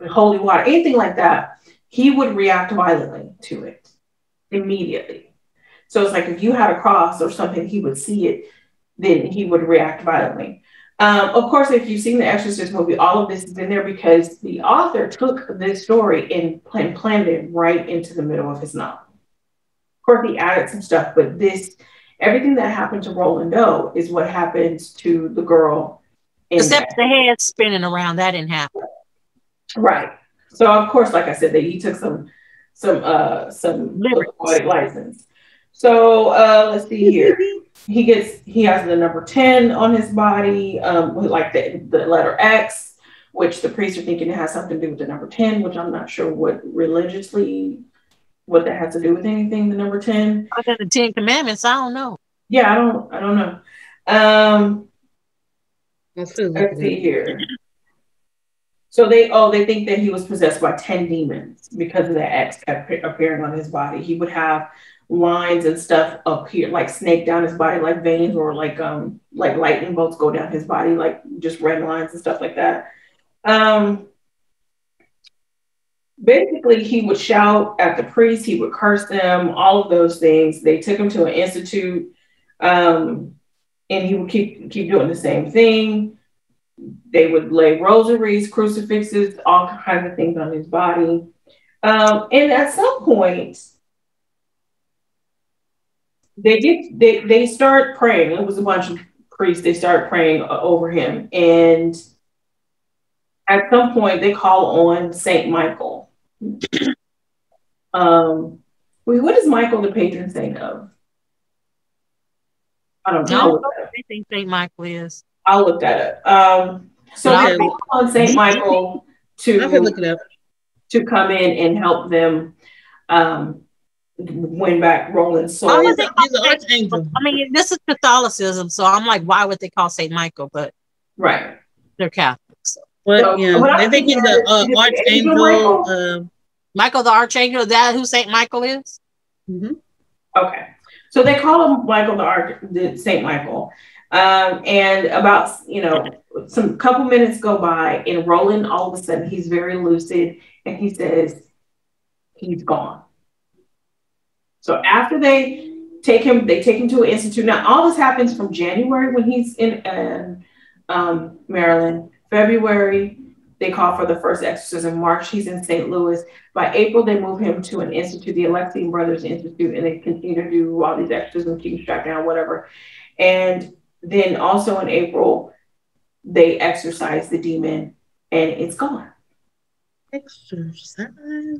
holy water, anything like that, he would react violently to it immediately. So it's like if you had a cross or something, he would see it, then he would react violently. Um, of course, if you've seen the Exorcist movie, all of this is in there because the author took this story and plan- planned it right into the middle of his novel. Of course, he added some stuff, but this, everything that happened to Roland Doe is what happens to the girl. Except the head spinning around, that didn't happen. Right. So of course, like I said, that he took some some uh some license. So uh let's see here. He gets he has the number 10 on his body, um with like the, the letter X, which the priests are thinking it has something to do with the number 10, which I'm not sure what religiously what that has to do with anything, the number 10. Other than the Ten Commandments, I don't know. Yeah, I don't I don't know. Um Let's see. Here. So they oh they think that he was possessed by ten demons because of the X appearing on his body. He would have lines and stuff up here, like snake down his body, like veins or like um like lightning bolts go down his body, like just red lines and stuff like that. Um basically he would shout at the priest, he would curse them, all of those things. They took him to an institute, um, and he would keep keep doing the same thing they would lay rosaries, crucifixes, all kinds of things on his body. Um, and at some point, they get they they start praying. It was a bunch of priests. They start praying uh, over him, and at some point, they call on Saint Michael. um, wait, what is Michael the patron saint of? I don't I know. don't know what they think St. Michael is. I'll look that up. Um, so they call on Saint Michael to look it up. to come in and help them um, win back Roland's soul. Why He's would they he's an archangel. I mean, this is Catholicism, so I'm like, why would they call St. Michael? But Right. they're Catholics. So. But So, yeah, what I'm they think he's thinking an uh, is- is it Angel archangel. Michael? Uh, Michael the Archangel, is that who St. Michael is? mhm. Okay. So they call him Michael the Arch, the Saint Michael. Um, and about you know some couple minutes go by, and Roland all of a sudden he's very lucid, and he says he's gone. So after they take him, they take him to an institute. Now all this happens from January when he's in uh, um, Maryland. February they call for the first exorcism. March he's in St. Louis. By April, they move him to an institute, the Alexian Brothers Institute, and they continue to do all these exorcisms, keep strapped down, whatever. And then also in April, they exorcise the demon and it's gone. Exercise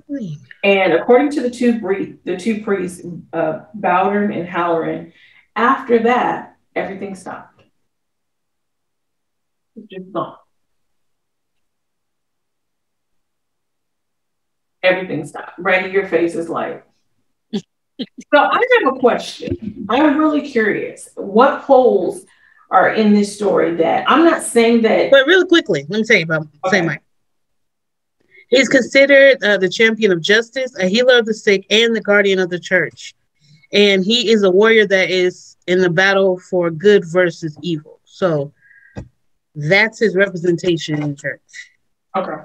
me. And according to the two bre- the two priests, uh, Bowdern and Halloran, after that, everything stopped. It's just gone. Everything stopped. Brandy, your face is like. so I have a question. I'm really curious. What holes are in this story that I'm not saying that But really quickly, let me tell you about Okay. Saint Mike. He's considered uh, the champion of justice, a healer of the sick, and the guardian of the church. and he is a warrior that is in the battle for good versus evil. So that's his representation in church. Okay.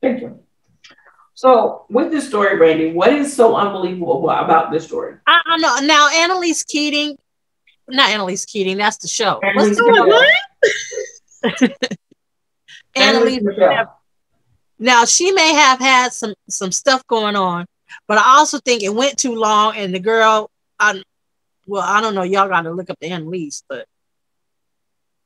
Thank you. So, with this story, Brandy, what is so unbelievable about this story? I, I know now Annalise Keating, not Annalise Keating, that's the show. Annalise What's the Annalise. Michelle. Now she may have had some some stuff going on, but I also think it went too long, and the girl, I, well, I don't know. Y'all got to look up the Annalise, but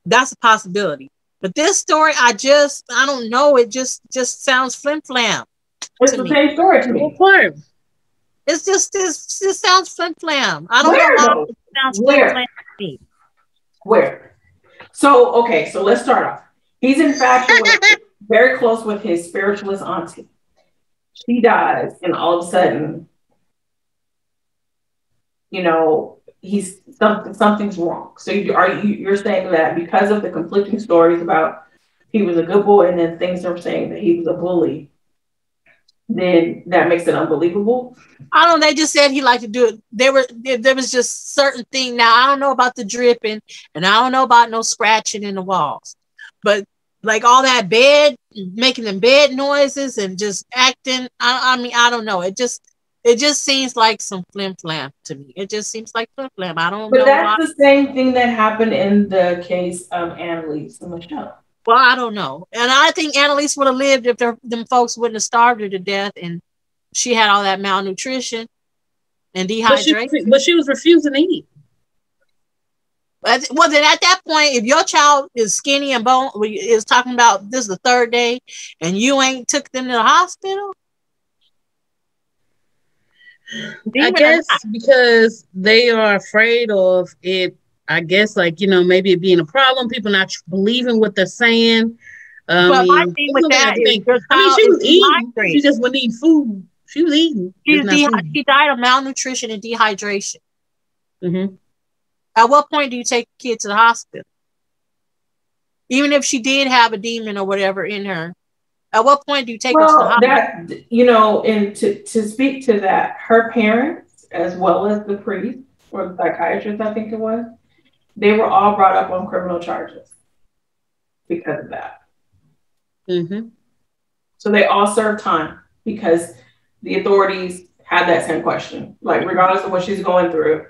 that's a possibility. But this story, I just, I don't know. It just, just sounds flim flam. It's the me. same story to me. What It's just, this, this sounds flim flam. I don't Where, know. It sounds Where? flim flam Where? So, okay, so let's start off. He's infatuated, very close with his spiritualist auntie. She dies, and all of a sudden, you know, he's something something's wrong. So you, are you you're saying that because of the conflicting stories about he was a good boy and then things are saying that he was a bully, then that makes it unbelievable. I don't. They just said he liked to do it. There were there was just certain thing. Now I don't know about the dripping, and I don't know about no scratching in the walls, but like all that bed making them bed noises and just acting. I, I mean I don't know. It just it just seems like some flim flam to me. It just seems like flim flam. I don't but know. But that's why. the same thing that happened in the case of Annalise and Michelle. Well, I don't know. And I think Annalise would have lived if them folks wouldn't have starved her to death and she had all that malnutrition and dehydration. But she, but she was refusing to eat. Well, then at that point, if your child is skinny and bone is talking about this is the third day and you ain't took them to the hospital, I guess because they are afraid of it. I guess like you know maybe it being a problem, people not believing what they're saying. Um, but my thing with that is, I mean, she was eating. She just wouldn't eat food. She was eating. She, she died of malnutrition and dehydration. Mm-hmm. At what point do you take a kid to the hospital? Even if she did have a demon or whatever in her, at what point do you take well, her to the hospital? That, you know, and to, to speak to that, her parents, as well as the priest or the psychiatrist, I think it was, they were all brought up on criminal charges because of that. Mm-hmm. So they all served time because the authorities had that same question. Like, regardless of what she's going through,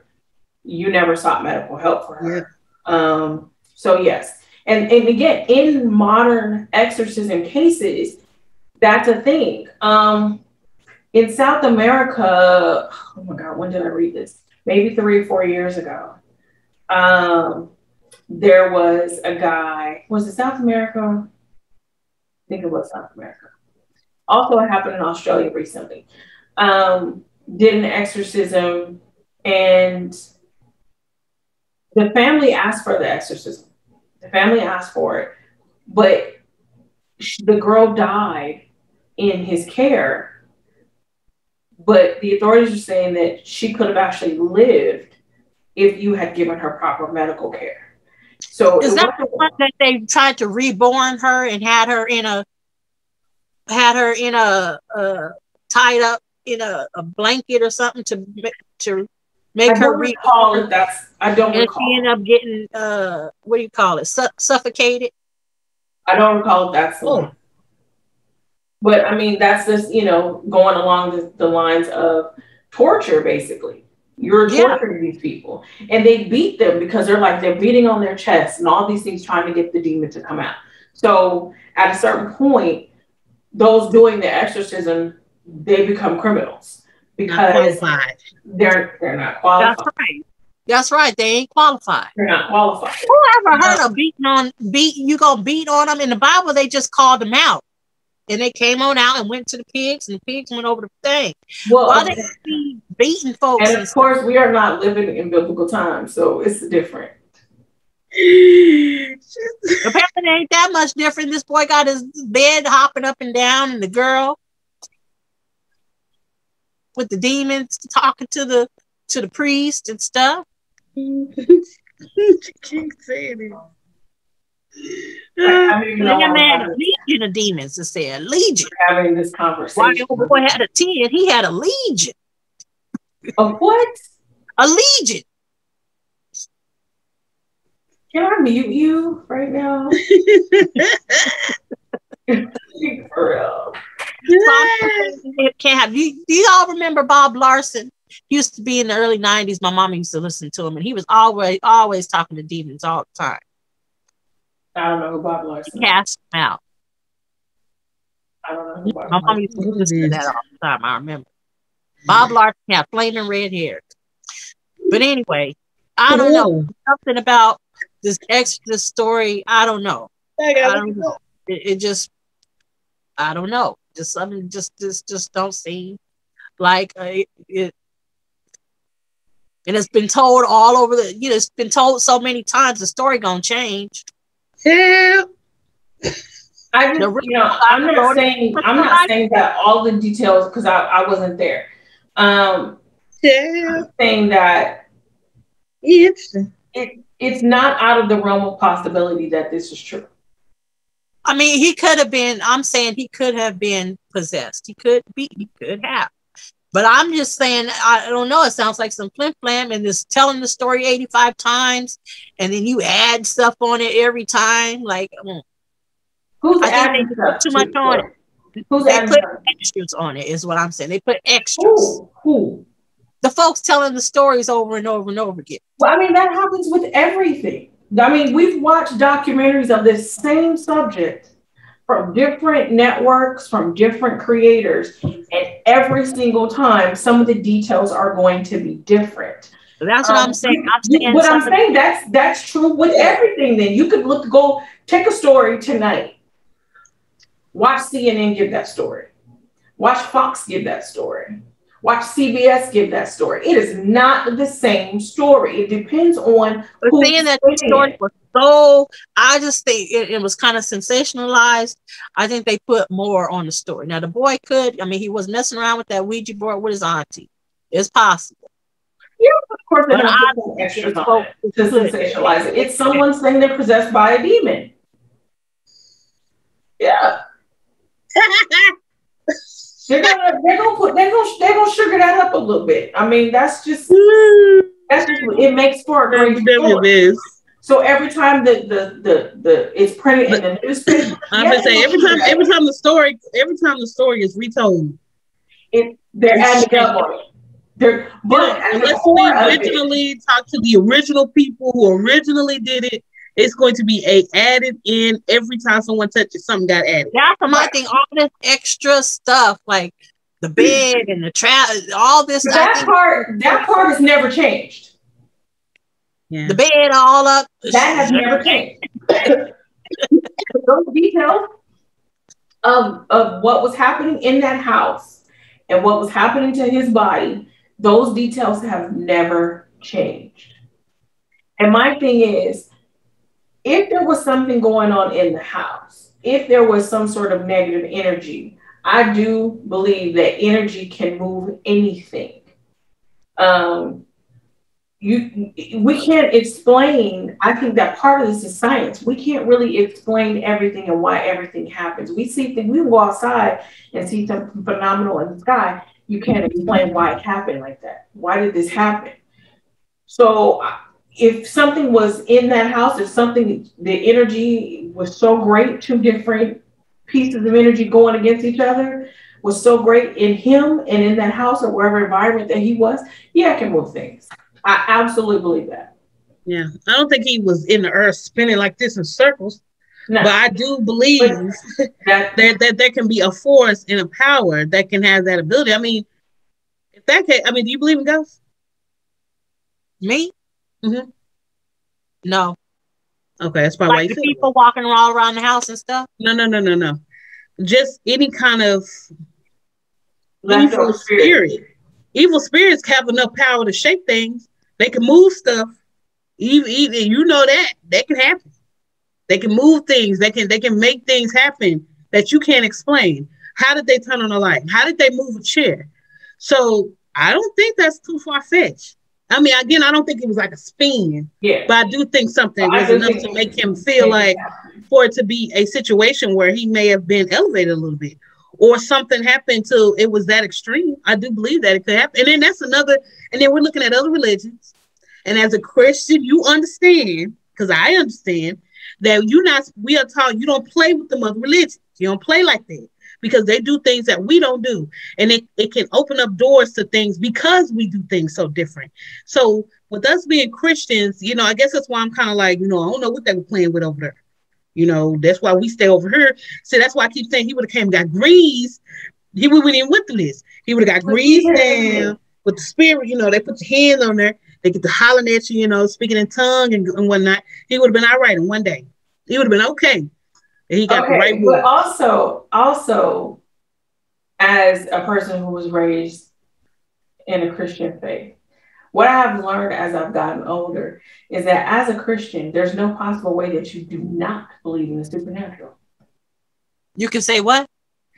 you never sought medical help for her. Yeah. Um, so, yes, and, and again, in modern exorcism cases, that's a thing. Um, in South America, oh my God, when did I read this? Maybe three or four years ago. Um, there was a guy, was it South America? I think it was South America. Also, it happened in Australia recently. Um, did an exorcism, and the family asked for the exorcism. The family asked for it, but the girl died in his care. But the authorities are saying that she could have actually lived if you had given her proper medical care. So is that the one that they tried to reborn her and had her in a had her in a uh, tied up in a, a blanket or something to to make I her recall if that's I don't and recall. she ended up getting uh what do you call it Su- suffocated I don't recall if that's the Oh. But I mean that's just, you know, going along the, the lines of torture basically. You're Yeah. torturing these people. And they beat them because they're like they're beating on their chest and all these things trying to get the demon to come out. So at a certain point, those doing the exorcism, they become criminals because qualified. they're they're not qualified. that's right that's right they ain't qualified They're not qualified. who ever heard of beating on beat you gonna beat on them in the bible they just called them out and they came on out and went to the pigs and the pigs went over the thing Well, why they be beating folks and and of course, we are not living in biblical times, so it's different. apparently it ain't that much different this boy got his bed hopping up and down and the girl with the demons talking to the to the priest and stuff you keep saying it. I don't even know And that why man, a legion of demons, it said legion. having this Why conversation. your boy had a 10, he had a legion. Of what? A legion. Can I mute you right now? For real. Can't have you. Do you all remember Bob Larson? He used to be in the early '90s. My mom used to listen to him, and he was always always talking to demons all the time. I don't know who Bob Larson. Cast him out. I don't know. Who Bob My mom used to listen to that all the time. I remember. Bob Larson had flaming red hair. But anyway, I don't know something about this extra story. I don't know. I don't know. It, it just, I don't know. Just something. Just, just, just don't seem like uh, it, it. And it's been told all over the. You know, it's been told so many times. The story gonna change. Yeah. I just, you know, I'm not saying I'm not saying that all the details because I, I wasn't there. Um, yeah. I'm saying that Interesting. it it's not out of the realm of possibility that this is true. I mean, he could have been. I'm saying he could have been possessed. He could be. He could have. But I'm just saying, I don't know. It sounds like some flim flam and this telling the story 85 times, and then you add stuff on it every time. Like, mm. Who's I adding put stuff too to much on it? Who's They adding put stuff? extras on it, is what I'm saying. They put extras. Who? The folks telling the stories over and over and over again. Well, I mean, that happens with everything. I mean, we've watched documentaries of this same subject from different networks, from different creators, and every single time, some of the details are going to be different. That's what Um, I'm saying. I'm saying what I'm saying that's that's true with everything. Then you could look go take a story tonight, watch CNN give that story, watch Fox give that story, watch CBS give that story. It is not the same story. It depends on But saying that the story was so, I just think it, it was kind of sensationalized. I think they put more on the story. Now the boy could, I mean, he was messing around with that Ouija board with his auntie. It's possible. Yeah, Of course, they're But I put some extras it's on it to sensationalize it. It's someone saying they're possessed by a demon. Yeah. They're gonna they're gonna put they're gonna they're gonna sugar that up a little bit. I mean, that's just that's just it makes for a great story. So every time the the the the it's printed in the newspaper, I'm yeah, gonna say every time, every time the story, every time the story is retold, it, they're adding up on it. They're but the unless we core of it, originally talk to the original people who originally did it, it's going to be a added in every time someone touches something got added. That's my thing. All this extra stuff, like the bed and the trap, all this. but that think part that part has never changed. Yeah. the bed all up. That has never changed. Those details of, of what was happening in that house and what was happening to his body, those details have never changed. And my thing is, if there was something going on in the house, if there was some sort of negative energy, I do believe that energy can move anything. Um, you we can't explain i think that part of this is science. We can't really explain everything and why everything happens. We see things we go outside and see something phenomenal in the sky. You can't explain why it happened like that. Why did this happen? So if something was in that house if something the energy was so great two different pieces of energy going against each other was so great in him and in that house or wherever environment that he was yeah I can move things I absolutely believe that. Yeah. I don't think he was in the earth spinning like this in circles, No, but I do believe that that, that there can be a force and a power that can have that ability. I mean, if that case, I mean, do you believe in ghosts? Me? Mhm. No. Okay, that's probably why Like you the feel. people walking all around the house and stuff. No, no, no, no, no. Just any kind of leftover evil spirit. Evil spirits have enough power to shape things. They can move stuff. Even, even you know that that can happen. They can move things. They can they can make things happen that you can't explain. How did they turn on a light? How did they move a chair? So I don't think that's too far fetched. I mean, again, I don't think it was like a spin, Yeah. but I do think something I was enough to make him feel like for it to be a situation where he may have been elevated a little bit. or something happened to it was that extreme. I do believe that it could happen. And then that's another, and then we're looking at other religions. And as a Christian, you understand, because I understand that you're not we are taught you don't play with the other religions. You don't play like that because they do things that we don't do. And it, it can open up doors to things because we do things so different. So with us being Christians, you know, I guess that's why I'm kind of like, you know, I don't know what they were playing with over there. You know, that's why we stay over here. So that's why I keep saying he would have came got greased. He would have even with the list. He would have got greased down with the spirit. You know, they put your hands on there. They get to hollering at you, you know, speaking in tongue and, and whatnot. He would have been all right in one day. He would have been okay. And he got okay, the right But also, also, as a person who was raised in a Christian faith, what I've learned as I've gotten older is that as a Christian, there's no possible way that you do not believe in the supernatural. You can say what?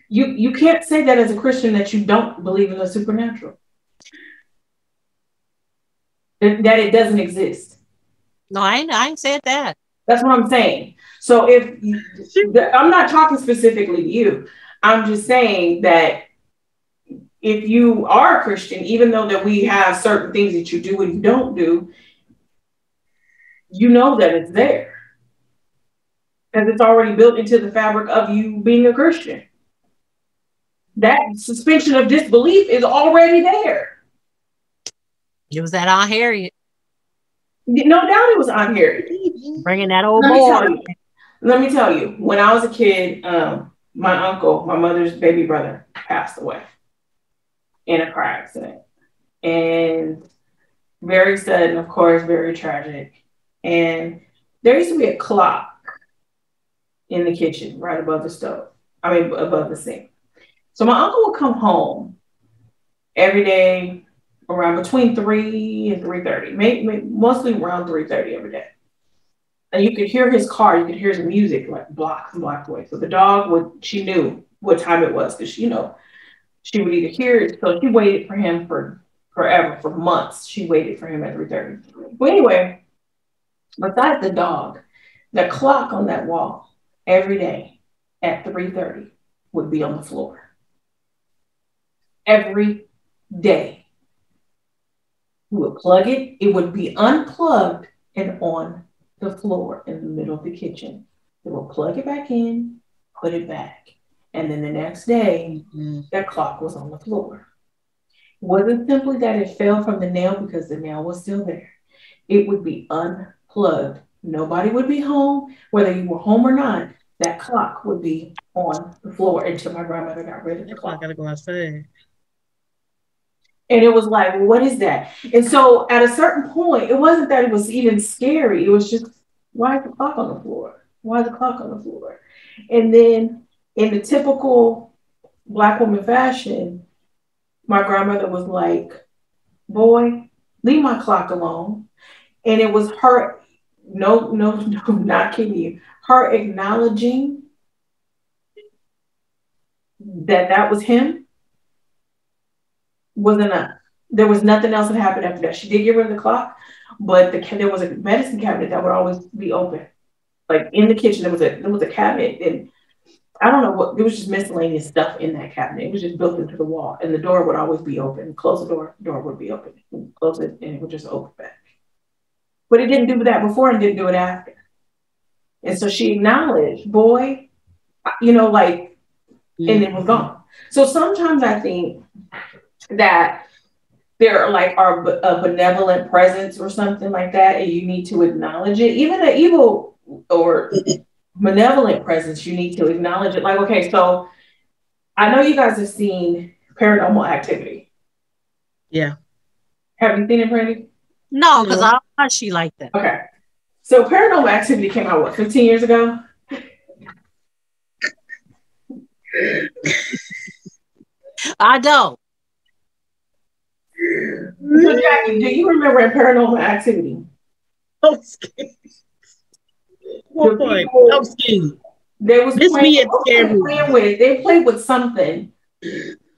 You you can't say that as a Christian that you don't believe in the supernatural. That it doesn't exist. No, I ain't, I ain't said that. That's what I'm saying. So if you, I'm not talking specifically to you, I'm just saying that if you are a Christian, even though that we have certain things that you do and you don't do, you know that it's there. Because it's already built into the fabric of you being a Christian. That suspension of disbelief is already there. It was that Aunt Harriet. No doubt it was Aunt Harriet. Bringing that old let boy. Let me tell you, when I was a kid, um, my uncle, my mother's baby brother, passed away in a car accident. And very sudden, of course, very tragic. And there used to be a clock in the kitchen right above the stove. I mean, above the sink. So my uncle would come home every day around between 3 and 3.30, maybe, mostly around 3.30 every day. And you could hear his car, you could hear his music like blocks and blocks away. So the dog would, she knew what time it was because, you know, she would either hear it. So she waited for him for forever, for months. She waited for him at 3.30. Well, anyway, besides the dog, the clock on that wall every day at 3.30 would be on the floor. Every day. We would plug it, it would be unplugged and on the floor in the middle of the kitchen. They will plug it back in, put it back. And then the next day, mm-hmm. that clock was on the floor. It wasn't simply that it fell from the nail because the nail was still there. It would be unplugged. Nobody would be home, whether you were home or not. That clock would be on the floor until my grandmother got rid of the clock. I gotta go outside. And it was like, well, what is that? And so at a certain point, it wasn't that it was even scary. It was just, why is the clock on the floor? Why is the clock on the floor? And then in the typical black woman fashion, my grandmother was like, boy, leave my clock alone. And it was her, no, no, no, not kidding you, her acknowledging that that was him was enough. There was nothing else that happened after that. She did get rid of the clock, but the, there was a medicine cabinet that would always be open. Like in the kitchen, there was a there was a cabinet, and I don't know what, there was just miscellaneous stuff in that cabinet. It was just built into the wall and the door would always be open. Close the door, door would be open. Close it and it would just open back. But it didn't do that before and didn't do it after. And so she acknowledged, boy, you know, like, and it was mm-hmm. gone. So sometimes I think that there are like are a benevolent presence or something like that, and you need to acknowledge it. Even an evil or benevolent presence, you need to acknowledge it. Like, okay, so I know you guys have seen paranormal activity. Yeah. Have you seen it, Brandy? No, because I don't watch she like that. Okay. So paranormal activity came out what, 15 years ago? I don't. So Jackie, do you remember a paranormal activity? Oh, what point? I'm scared. There was this playing, me playing with. They played with something,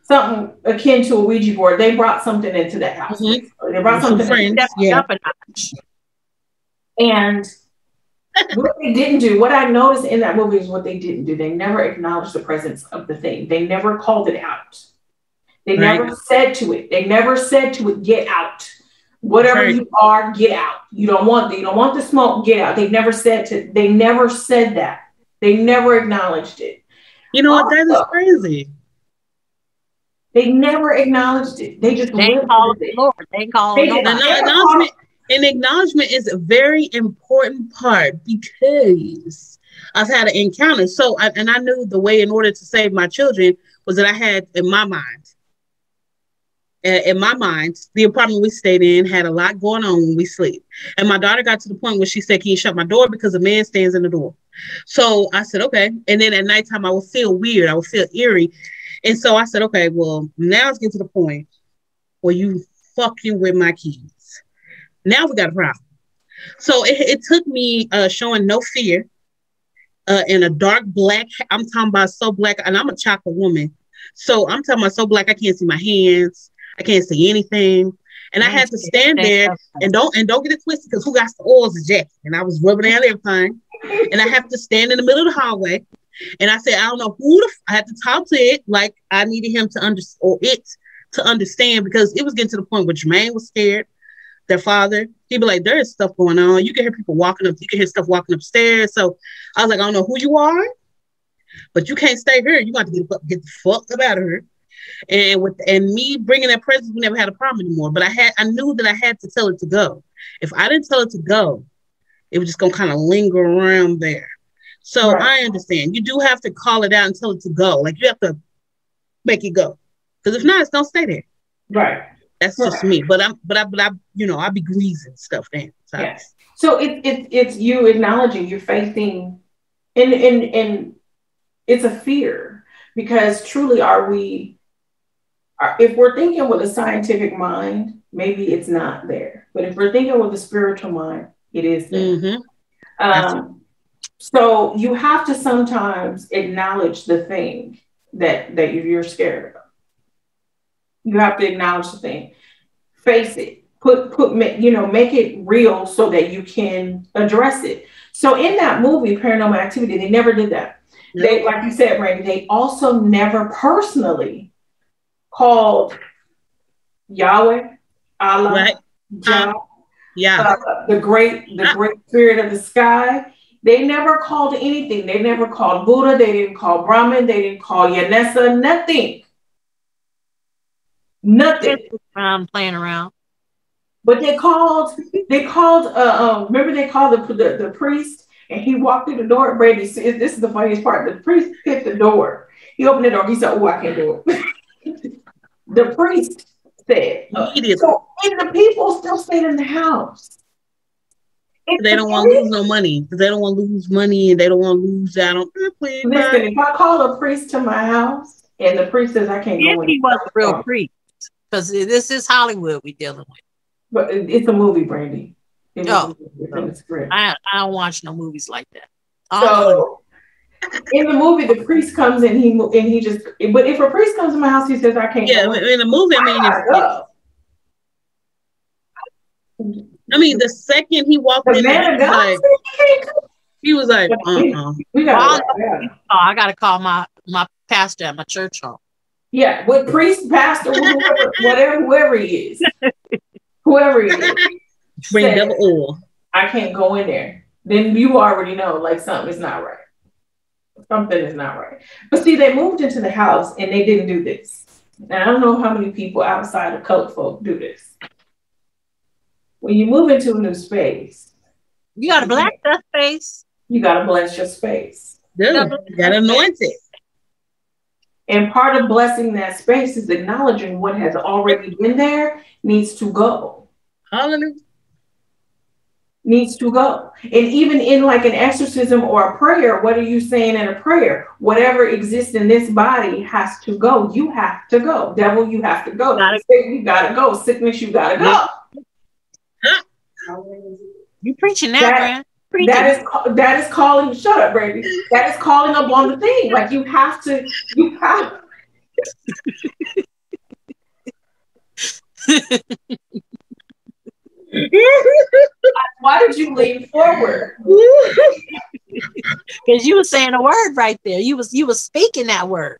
something akin to a Ouija board. They brought something into the house. Mm-hmm. They brought something. Friends, yeah. And what they didn't do, what I noticed in that movie is what they didn't do. They never acknowledged the presence of the thing. They never called it out. They right. never said to it. They never said to it, "Get out." Whatever right. you are, get out. You don't want. You don't want the smoke. Get out. They never said to. They never said that. They never acknowledged it. You know what? That is crazy. They never acknowledged it. They just they called it. Lord. They called they it. Acknowledgement, and acknowledgement is a very important part because I've had an encounter. So, I, and I knew the way in order to save my children was that I had in my mind in my mind, the apartment we stayed in had a lot going on when we sleep. And my daughter got to the point where she said, Can you shut my door? Because a man stands in the door. So I said, Okay. And then at nighttime, I would feel weird. I would feel eerie. And so I said, Okay, well, now it's getting to the point where you fucking with my keys. Now we got a problem. So it, it took me uh, showing no fear uh, in a dark black. I'm talking about so black, and I'm a chocolate woman. So I'm talking about so black I can't see my hands. I can't see anything. And I had to stand there and don't and don't get it twisted because who got the oils is Jackie. And I was rubbing out everything. And I have to stand in the middle of the hallway. And I said, I don't know who the f- I had to talk to it like I needed him to understand or it to understand because it was getting to the point where Jermaine was scared. Their father, he'd be like, There is stuff going on. You can hear people walking up, you can hear stuff walking upstairs. So I was like, I don't know who you are, but you can't stay here. You got to get, get the fuck up out of here. And with and me bringing that presence, we never had a problem anymore. But I had I knew that I had to tell it to go. If I didn't tell it to go, it was just gonna kind of linger around there. So right. I understand. You do have to call it out and tell it to go. Like you have to make it go. Because if not, it's gonna stay there. Right. That's right. just me. But I'm but I but I you know, I'll be greasing stuff then. So. Yes. So it, it it's you acknowledging you're facing and and and it's a fear because truly are we if we're thinking with a scientific mind, maybe it's not there. But if we're thinking with a spiritual mind, it is there. Mm-hmm. Um, so you have to sometimes acknowledge the thing that that you're scared of. You have to acknowledge the thing, face it, put put you know make it real so that you can address it. So in that movie, Paranormal Activity, they never did that. They, like you said, Randy, they also never personally called Yahweh, Allah, right. Jah, yeah, uh, the great, the great spirit of the sky. They never called anything. They never called Buddha. They didn't call Brahman. They didn't call Yanessa. Nothing. Nothing. I'm playing around. But they called. They called. Uh, um, remember they called the, the, the priest, and he walked through the door. Brady, this is the funniest part. The priest hit the door. He opened the door. He said, "Oh, I can't do it." The priest said. So, and the people still stayed in the house. they don't want to lose no money because they don't want to lose money and they don't want to lose out on. Listen, if I call a priest to my house and the priest says I can't if go in, he was a real priest because this is Hollywood we're dealing with. But it's a movie, Brandy. Oh. It's oh, I, I don't watch no movies like that. So in the movie, the priest comes in, he and he just. But if a priest comes to my house, he says, "I can't." Yeah, in the movie, I mean, it's, I mean, the second he walked the in, man he, was like, he was like, uh-uh. we got oh, I gotta call my my pastor at my church home. Yeah, with priest, pastor, whoever, whatever, whoever he is, whoever he is, bring double oil. I can't go in there. Then you already know, like something is not right something is not right. But see, they moved into the house and they didn't do this. And I don't know how many people outside of cult folk do this. When you move into a new space, you gotta bless that space. You gotta bless your space. Dude, you gotta anoint it. And part of blessing that space is acknowledging what has already been there needs to go. Hallelujah needs to go. And even in like an exorcism or a prayer, what are you saying in a prayer? Whatever exists in this body has to go. You have to go. Devil, you have to go. Gotta, you gotta go. Sickness, you gotta go. You preaching that, that Preaching. That is that is calling. Shut up, Brady. That is calling up on the thing. Like you have to. You have. Why did you lean forward? Because you were saying a word right there. You was you was speaking that word.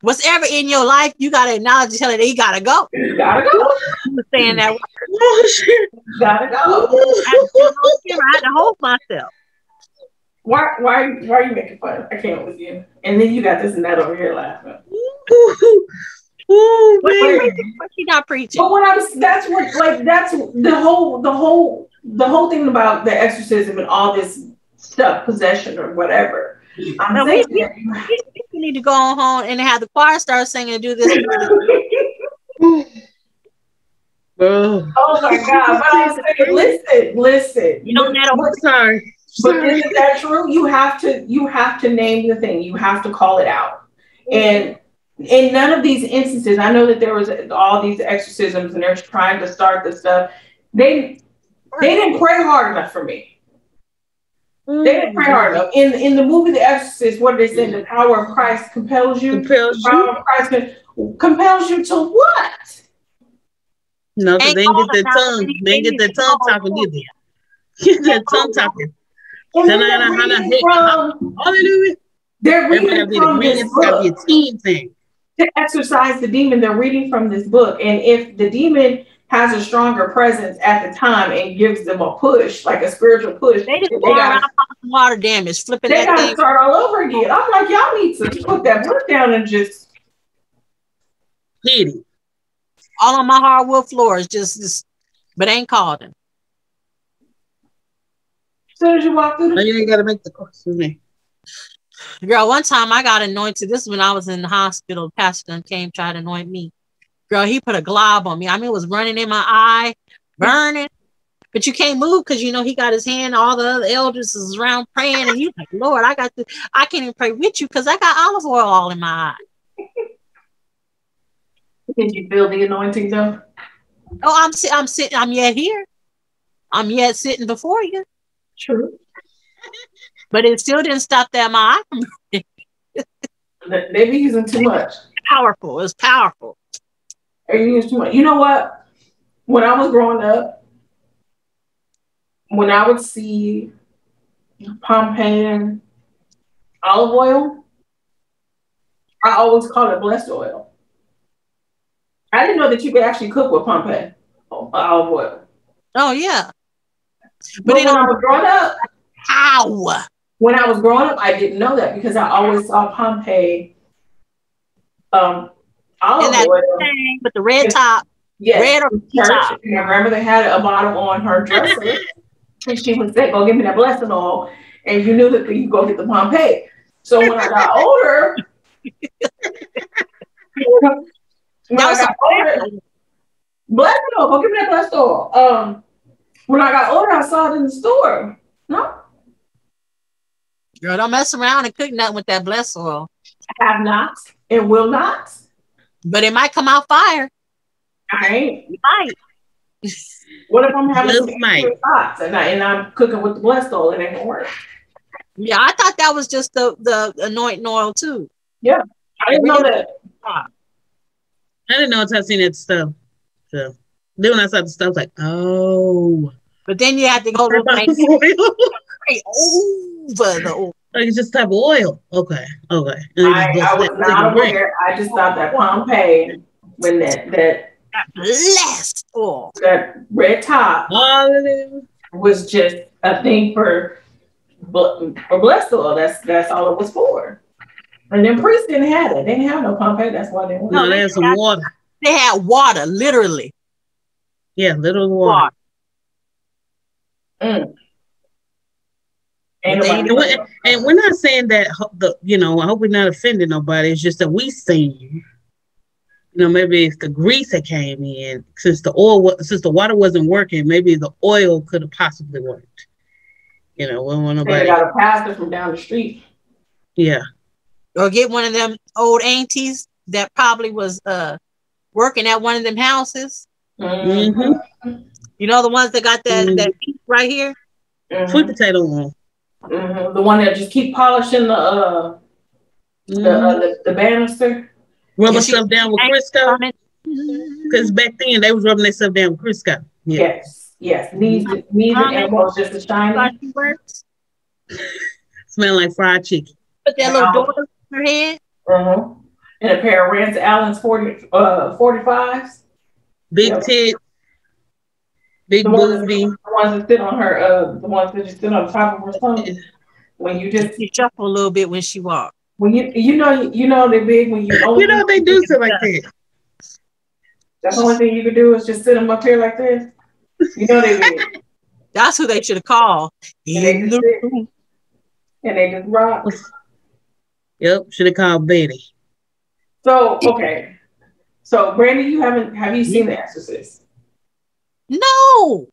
Whatever in your life, you gotta acknowledge and tell it that you gotta go. You gotta go. You were saying that word. You gotta go. I had to hold- I had to hold myself. Why, why, why are you making fun? I can't with you. And then you got this and that over here laughing. Ooh, What, man. what, what she not preaching? But what I was, that's what, like, that's the whole, the whole, the whole thing about the exorcism and all this stuff, possession or whatever. I'm No, we- saying we- need to go on home and have the choir start singing and do this. Bro. oh my God! But I'm saying, listen, listen. You don't know But- Sorry. But isn't that true? You have to you have to name the thing. You have to call it out. And in none of these instances, I know that there was all these exorcisms and they're trying to start this stuff. They they didn't pray hard enough for me. They didn't pray hard enough. Mm. In in the movie The Exorcist, what did they say? The power of Christ compels you. Compels The you. power of Christ compels you to what? No, 'cause Ain't they didn't get their it tongue. They didn't get their tongue talking, it. did they? Get their tongue talking. And Then then they're I- I- reading from Hallelujah. they're Everybody reading gotta be the from green. this It's gotta be a book. team thing. To exorcise the demon, they're reading from this book. And if the demon has a stronger presence at the time and gives them a push, like a spiritual push, They just they going around got causing water damage, flipping they that got to thing. start all over again. I'm like, y'all need to put that book down and just Hit it. all on my hardwood floors, just, just but ain't called him. as soon as you walk through No, the you ain't gotta make the course with me. Girl, one time I got anointed. This is when I was in the hospital. Pastor came tried to anoint me. Girl, he put a glob on me. I mean, it was running in my eye, burning. But you can't move because you know he got his hand. All the other elders is around praying, and you like, Lord, I got to. I can't even pray with you because I got olive oil all in my eye. Did you feel the anointing though? Oh, I'm si- I'm sitting. I'm yet here. I'm yet sitting before you. True. But it still didn't stop that my eye They be using too much. powerful. It's powerful. They use too much. You know what? When I was growing up, when I would see Pompeian olive oil, I always called it blessed oil. I didn't know that you could actually cook with Pompeii olive oil. Oh yeah. But, But when I was growing up, How? When I was growing up, I didn't know that because I always saw Pompeii um, olive And that oil. thing with the red top. Yes, red or church. top? And my grandmother had a bottle on her dresser, and she would say, "Go give me that blessing oil," and you knew that you go get the Pompeii. So when I got older, when I got older, blessing oil, go give me that blessed oil. Um, when I got older, I saw it in the store. No, Girl, don't mess around and cook nothing with that blessed oil. I have not It will not. But it might come out fire. All right. It might. What if I'm having Just some might. thoughts and, I, and I'm cooking with the blessed oil? And it ain't gonna work. Yeah, I thought that was just the, the anointing oil too. Yeah, I didn't know that. I didn't know until I seen that stuff. So then when I saw the stuff, I was like, oh. But then you have to go to like pray over the oil. Like it's just type of oil. Okay. Okay. I, just I was not aware. I just thought that Pompeii, when that that That blessed oil. that red top Hallelujah. was just a thing for for blessed oil. That's that's all it was for. And then priests didn't have it. They didn't have no Pompeii. That's why they didn't. No, there's some water. They had water, literally. Yeah, little water. Water. Mm. Ain't nobody- And, we, and we're not saying that the you know I hope we're not offending nobody. It's just that we seen, you know, maybe if the grease that came in since the oil wa- since the water wasn't working, maybe the oil could have possibly worked. You know, we don't want they nobody. got a pastor from down the street. Yeah, Or get one of them old aunties that probably was uh working at one of them houses. Mhm. You know the ones that got that Mhm. that right here. Mhm. sweet potato oil. Mhm. The one that just keep polishing the uh the Mhm. uh, the, the banister. Rubbing Yeah, stuff down with Crisco. Because back then they was rubbing themselves down with Crisco. Yeah. Yes, Yes, needs needs and elbows just as shiny. She works. Smell like fried chicken. Put that little door in her head. Uh-huh. And a pair of Rance Allen's 40 uh 45s. Big Yep. tit. Big The ones, booty. the ones that sit on her, uh, the ones that just sit on top of her stomach. When you just, She shuffle a little bit when she walks. when you, you know, you know they're big when you. You know they do stuff like that. That's the only thing you can do is just sit them up here like this. You know they big, That's who they should have called. and they just the sit, and they just rock. Yep, should have called Betty. So okay, so Brandy, you haven't have you seen The Exorcist? No.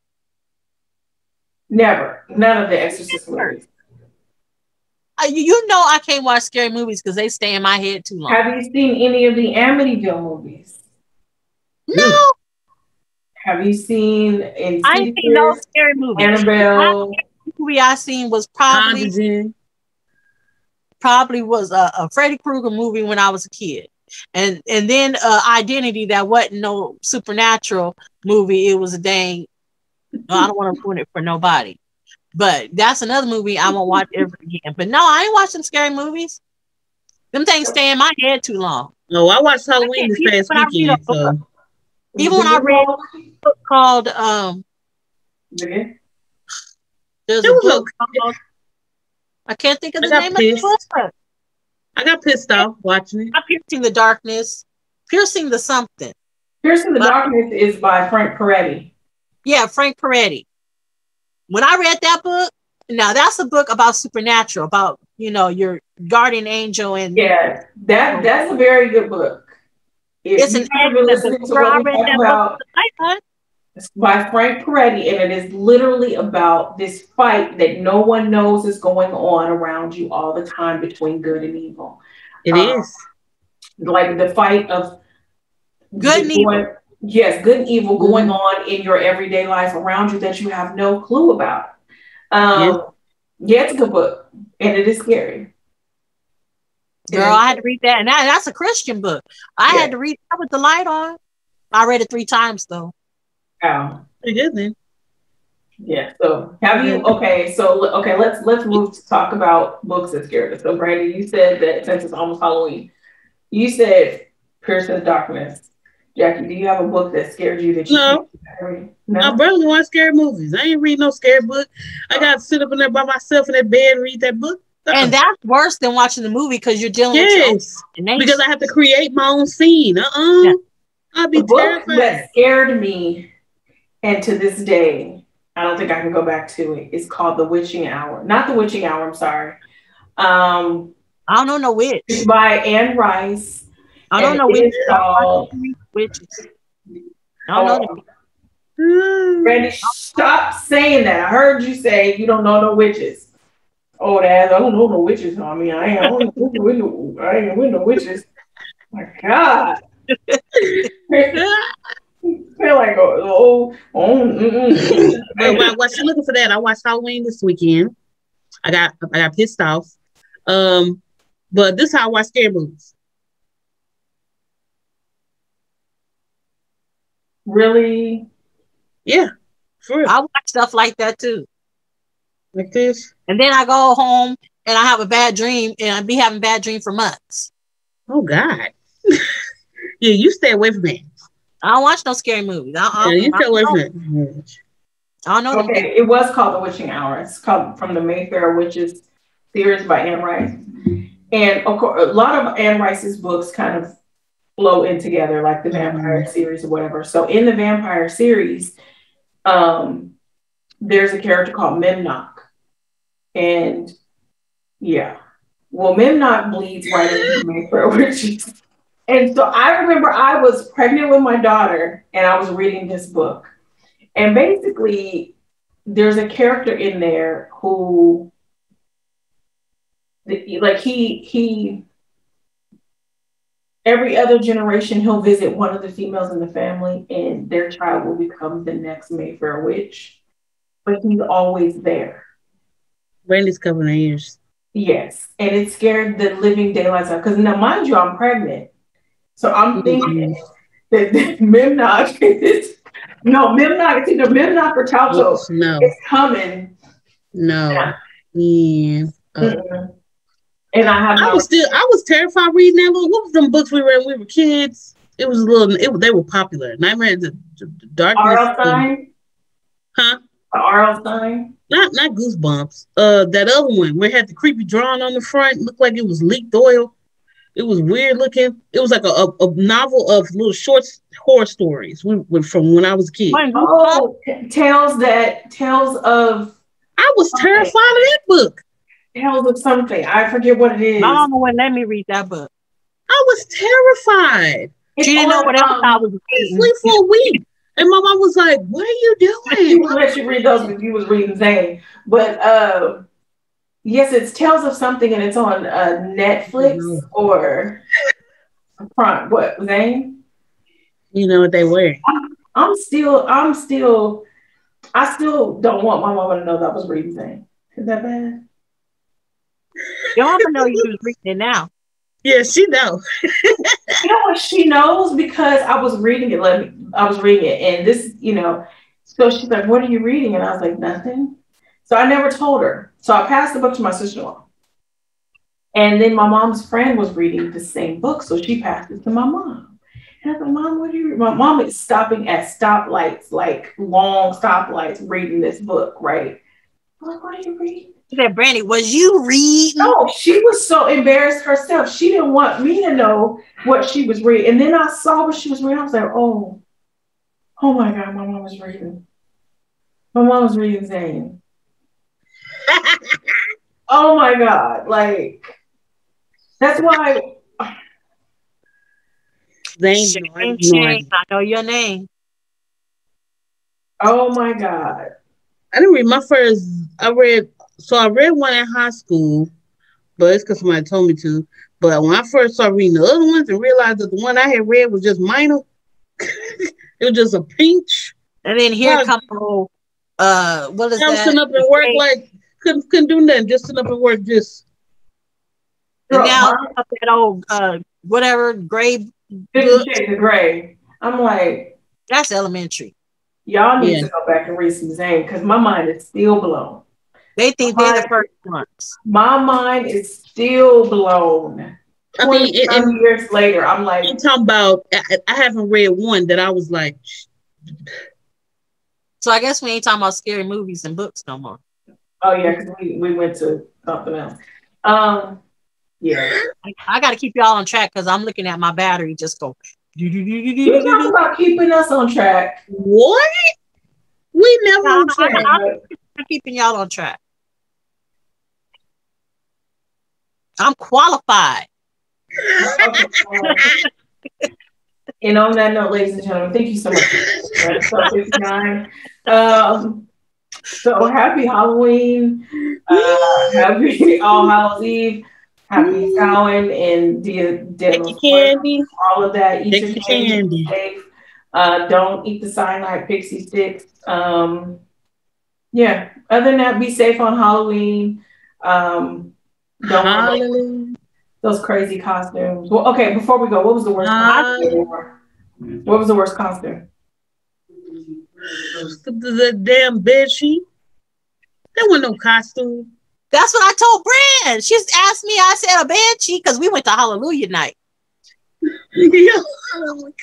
Never, none of the Exorcist movies. Uh, you- you know I can't watch scary movies because they stay in my head too long. Have you seen any of the Amityville movies? no, Have you seen I ain't seen no Insidious, scary movie. Annabelle? The movie I seen was probably Conjuring. probably was a, a Freddy Krueger movie when I was a kid. And and then uh, Identity that wasn't no supernatural movie. It was a dang. I don't want to ruin it for nobody. But that's another movie I won't watch ever again. But no, I ain't watching scary movies. Them things stay in my head too long. No, I watched Halloween this Even past when I read weekend. a book, So Even when I read a book called um, Yeah. there's It a book okay. called I can't think of the name pissed. of the book. I got pissed off watching it. Not piercing the darkness, piercing the something. Piercing the But- Darkness is by Frank Peretti. Yeah, Frank Peretti. When I read that book, now that's a book about supernatural, about you know your guardian angel, and Yeah, that that's a very good book. If it's you an haven't to what we talk about, book. I thought, it's by Frank Peretti, and it is literally about this fight that no one knows is going on around you all the time between good and evil. It Uh, is. Like the fight of Good and evil. going- Yes, good and evil going on in your everyday life around you that you have no clue about. Um, yeah, it's a good book, and it is scary. girl, I had to read that, and that, that's a Christian book. I Yeah. had to read that with the light on. I read it three times though. Um, Pretty good then. Yeah. So have you okay, so okay, let's let's move to talk about books that scared us. So Brandy, you said that since it's almost Halloween, you said Pearson's Darkness. Jackie, do you have a book that scared you that you No. No. I barely watch scary movies. I ain't read no scary book. I got to sit up in there by myself in that bed and read that book. Uh-uh. And that's worse than watching the movie because you're dealing with your yes, because I have to create my own scene. Uh uh Yeah. I'll be The book terrified. that scared me, and to this day, I don't think I can go back to it. It's called The Witching Hour. Not The Witching Hour, I'm sorry. Um, I don't know no witch. it's by Anne Rice. I don't know is called witches. I don't know. Oh. Mm. Stop saying that. I heard you say you don't know no witches. Oh, that I don't know no witches. I mean, I ain't, I ain't with no, I ain't with no witches. My God. feel like oh oh, oh mm-mm. But while, while she looking for that, I watched Halloween this weekend. I got I got pissed off. Um, but this is how I watch scary movies. really Yeah, for real. I watch stuff like that too. like this. And then I go home and I have a bad dream and I be having bad dream for months. Oh God. yeah, you stay away from that. I don't watch no scary movies. I, I, Yeah, you I, stay away don't, from that. I don't know. them okay. It was called The Witching Hour. It's called from the Mayfair Witches series by Anne Rice. And of course, a lot of Anne Rice's books kind of flow in together, like the vampire series or whatever. So in the vampire series, um, there's a character called Memnoch. And yeah, well, Memnoch bleeds right into the Mayfair Witches. And so I remember I was pregnant with my daughter and I was reading this book. And basically, there's a character in there who, like, he, he, every other generation, he'll visit one of the females in the family and their child will become the next Mayfair witch. But he's always there. Brandy's covering her ears. Yes. And it scared the living daylights out. Because now, mind you, I'm pregnant. So I'm thinking that, that is No, Midnight. It's either Midnight or Taltos. No, It's coming. no. Yeah. Uh, Mm-mm. And I have I my was still I was terrified reading that book. What was them books we read when we were kids? It was a little it, they were popular. Nightmare the, the, the darkness. R.L. Stine. Huh? R.L. Stine. Not not goosebumps. Uh that other one where it had the creepy drawing on the front, looked like it was leaked oil. It was weird looking. It was like a, a, a novel of little short horror stories when, when- from when I was a kid. Oh, tales that tales of I was Okay. terrified of that book. tales of something. I forget what it is. My mama wouldn't let me read that book. I was terrified. It's She didn't know on, what else um, I was reading. sleep for a week. And my mom was like, What are you She doing? would let you read those if you was reading Zane. But uh, yes, it's Tales of Something and it's on uh, Netflix Mhm. or Prime. What, Zane? You know what they wear. I'm still, I'm still, I still don't want my mama to know that I was reading Zane. Is that bad? Your mama know you was reading it now. Yeah, she know. You know what she knows because I was reading it. Let me, I was reading it, and this, you know, so she's like, "What are you reading?" And I was like, "Nothing." So I never told her. So I passed the book to my sister-in-law, and then my mom's friend was reading the same book, so she passed it to my mom. And I like, "Mom, what are you?" Reading? My mom is stopping at stoplights, like long stoplights, reading this book. Right? I'm like, "What are you reading?" She said, Brandy, was you reading? No, she was so embarrassed herself. She didn't want me to know what she was reading. And then I saw what she was reading. I was like, oh, oh my God, my mom was reading. My mom was reading Zane. Oh my God. Like, that's why, Zane, Shame, no, I shame. I know your name. oh my God. I didn't read my first. I read so I read one in high school, but it's because somebody told me to. But when I first started reading the other ones and realized that the one I had read was just minor, it was just a pinch. And then here Yeah. come uh, what is I was that? sitting up and work like couldn't couldn't do nothing, just sitting up and work. Just And now mine up that old, uh, whatever grade, Fifty Shades Grey. I'm like, that's elementary. y'all need Yeah. to go back and read some Zane because my mind is still blown. They think they're the first ones. My mind is still blown. I 20 mean, it, it, years later, I'm like, I'm talking about. I, I haven't read one that I was like, So I guess we ain't talking about scary movies and books no more. Oh yeah, because we, we went to something else. Um, yeah. I, got to keep y'all on track because I'm looking at my battery just go. You talking about keeping us on track. what? We never. On track. I- I'm keeping y'all on track. I'm qualified. and on that note, ladies and gentlemen, thank you so much. Episode 59. Um, so happy Halloween. Uh, happy All Hallows Eve. Happy Samhain and Dia candy. all of that. Eat Take your candy. safe. Uh, don't eat the cyanide pixie sticks. Um, yeah. Other than that, be safe on Halloween. Um, don't Hallelujah. those crazy costumes. Well, okay. Before we go, what was the worst costume? What was the worst costume? The, damn bed sheet. There wasn't no costume. That's what I told Brand. She asked me. I said a banshee because we went to Hallelujah night.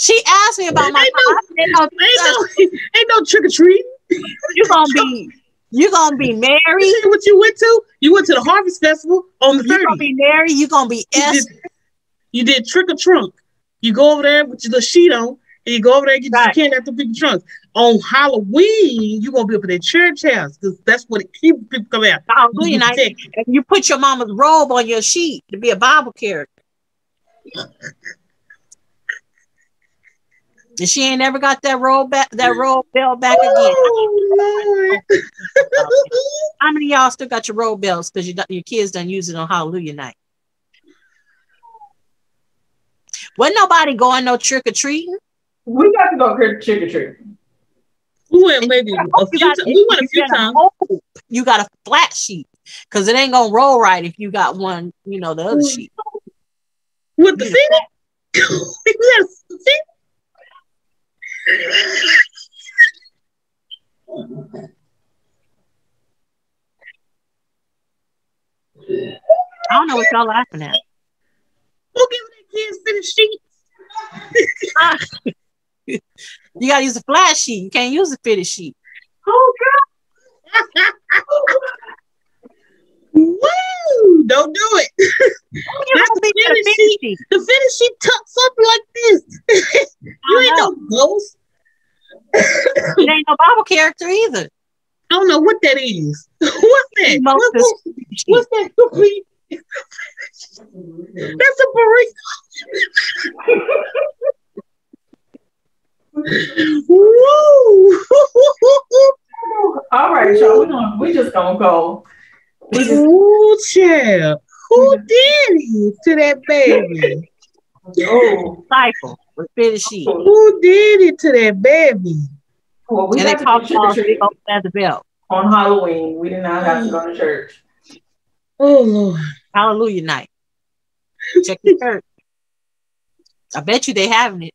She asked me about my. Ain't no- I said, no, Ain't no, ain't no trick or treat. you gonna be you gonna be married. What you went to? You went to the Harvest Festival on the You gonna be married. You gonna be You S. did, you did trick or trunk. You go over there with your little sheet on, you go over there and get Right. your candy after big trunks. On Halloween, you gonna be up at that church house because that's what it keeps people come out. Hallelujah You night. And you put your mama's robe on your sheet to be a Bible character. And she ain't never got that robe back, that robe belt back again. Oh, Lord. How many of y'all still got your robe belts because you, your kids don't use it on Hallelujah night? Wasn't nobody going no trick or treating. We got to go trick or treat. we went maybe a You few got- times. We went a you few got times. hope. You got a flat sheet because it ain't gonna roll right if you got one, you know, the other Mm. sheet. With the feet? we had? I don't know what y'all laughing at. Who giving that kids finish sheets? you gotta use a flat sheet. You can't use a fitted sheet. Oh Woo! Don't do it. Oh, Not the fitted sheet. The fitted sheet tucks up like this. you ain't no ghost. it ain't no Bible character either. I don't know what that is. What's that? What's, what's, what's that? That's a burrito. Woo! All right, y'all. We're gonna, we just gonna go. We just, Ooh, child. Who did it to that baby? oh, Cycle with fitted sheet. Who did it to that baby? well, we And they got to pop do trick or balls at the belt. on Halloween. We did not have to go to church. Oh Lord. Hallelujah night. Check the church. I bet you they having it.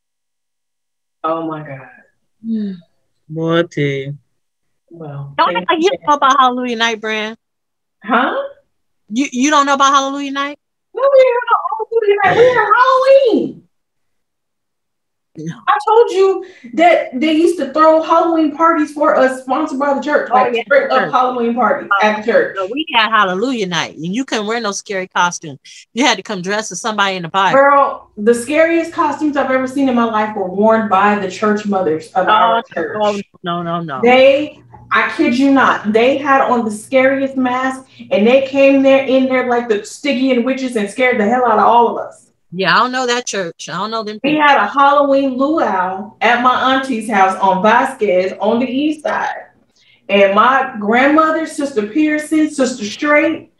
Oh my God. Boy, I tell you. Well, Don't act like you you. don't know about Hallelujah night, Brand. Huh? You you don't know about Hallelujah night? No, we had we had Halloween. I told you that they used to throw Halloween parties for us, sponsored by the church, Oh, like yeah, straight up. Halloween parties uh, at the church. No, we had Hallelujah night, and you couldn't wear no scary costume. You had to come dressed as somebody in the Bible. Girl, the scariest costumes I've ever seen in my life were worn by the church mothers of oh, our church. Oh no no no! They, I kid you not, they had on the scariest mask and they came there in there like the Stygian witches and scared the hell out of all of us. Yeah, I don't know that church. I don't know them. We had a Halloween luau at my auntie's house on Vasquez on the east side. And my grandmother, Sister Pearson, Sister Straight,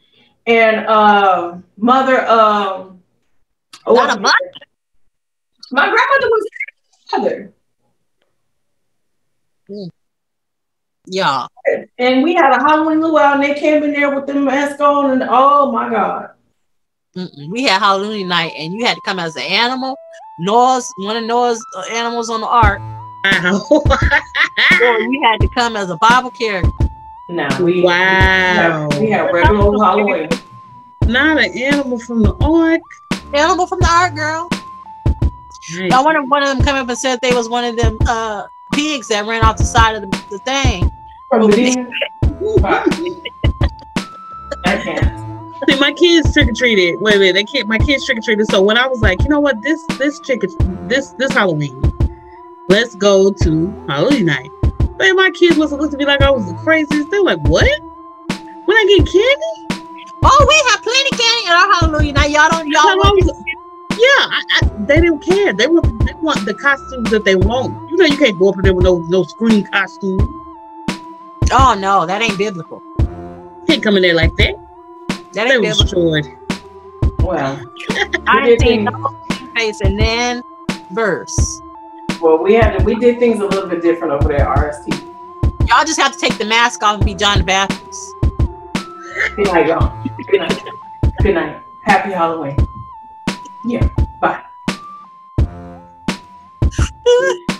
and uh, Mother um oh, Not a mother? My grandmother was mother. Yeah, And we had a Halloween luau and they came in there with the mask on and oh my god. Mm-mm. we had Halloween night, and you had to come as an animal. Noah's one of Noah's uh, animals on the ark, Wow. or you had to come as a Bible character. No, we wow. we had regular Halloween. Not an animal from the ark. Animal from the ark, girl. I wonder if one of them come up and said they was one of them uh pigs that ran off the side of the, the thing. From the beginning. I can't. See, my kids trick or treated. Wait a minute, they can't. My kids trick or treated. So when I was like, you know what, this this trick this this Halloween, let's go to Halloween night. But my kids must have looked at me like I was the craziest. They're like, what? When I get candy? Oh, we have plenty candy at our Hallelujah night. Y'all don't y'all How long want was- Yeah, I, I, they didn't care. They want they want the costumes that they want. You know, you can't go up there with no no screen costume. Oh no, that ain't biblical. Can't come in there like that. That ain't never short. Well, I seen face and then verse. Well, we had we did things a little bit different over there, RST. Y'all just have to take the mask off and be John the Baptist. Good night, y'all. Good night. Good night. Happy Halloween. Yeah. Bye.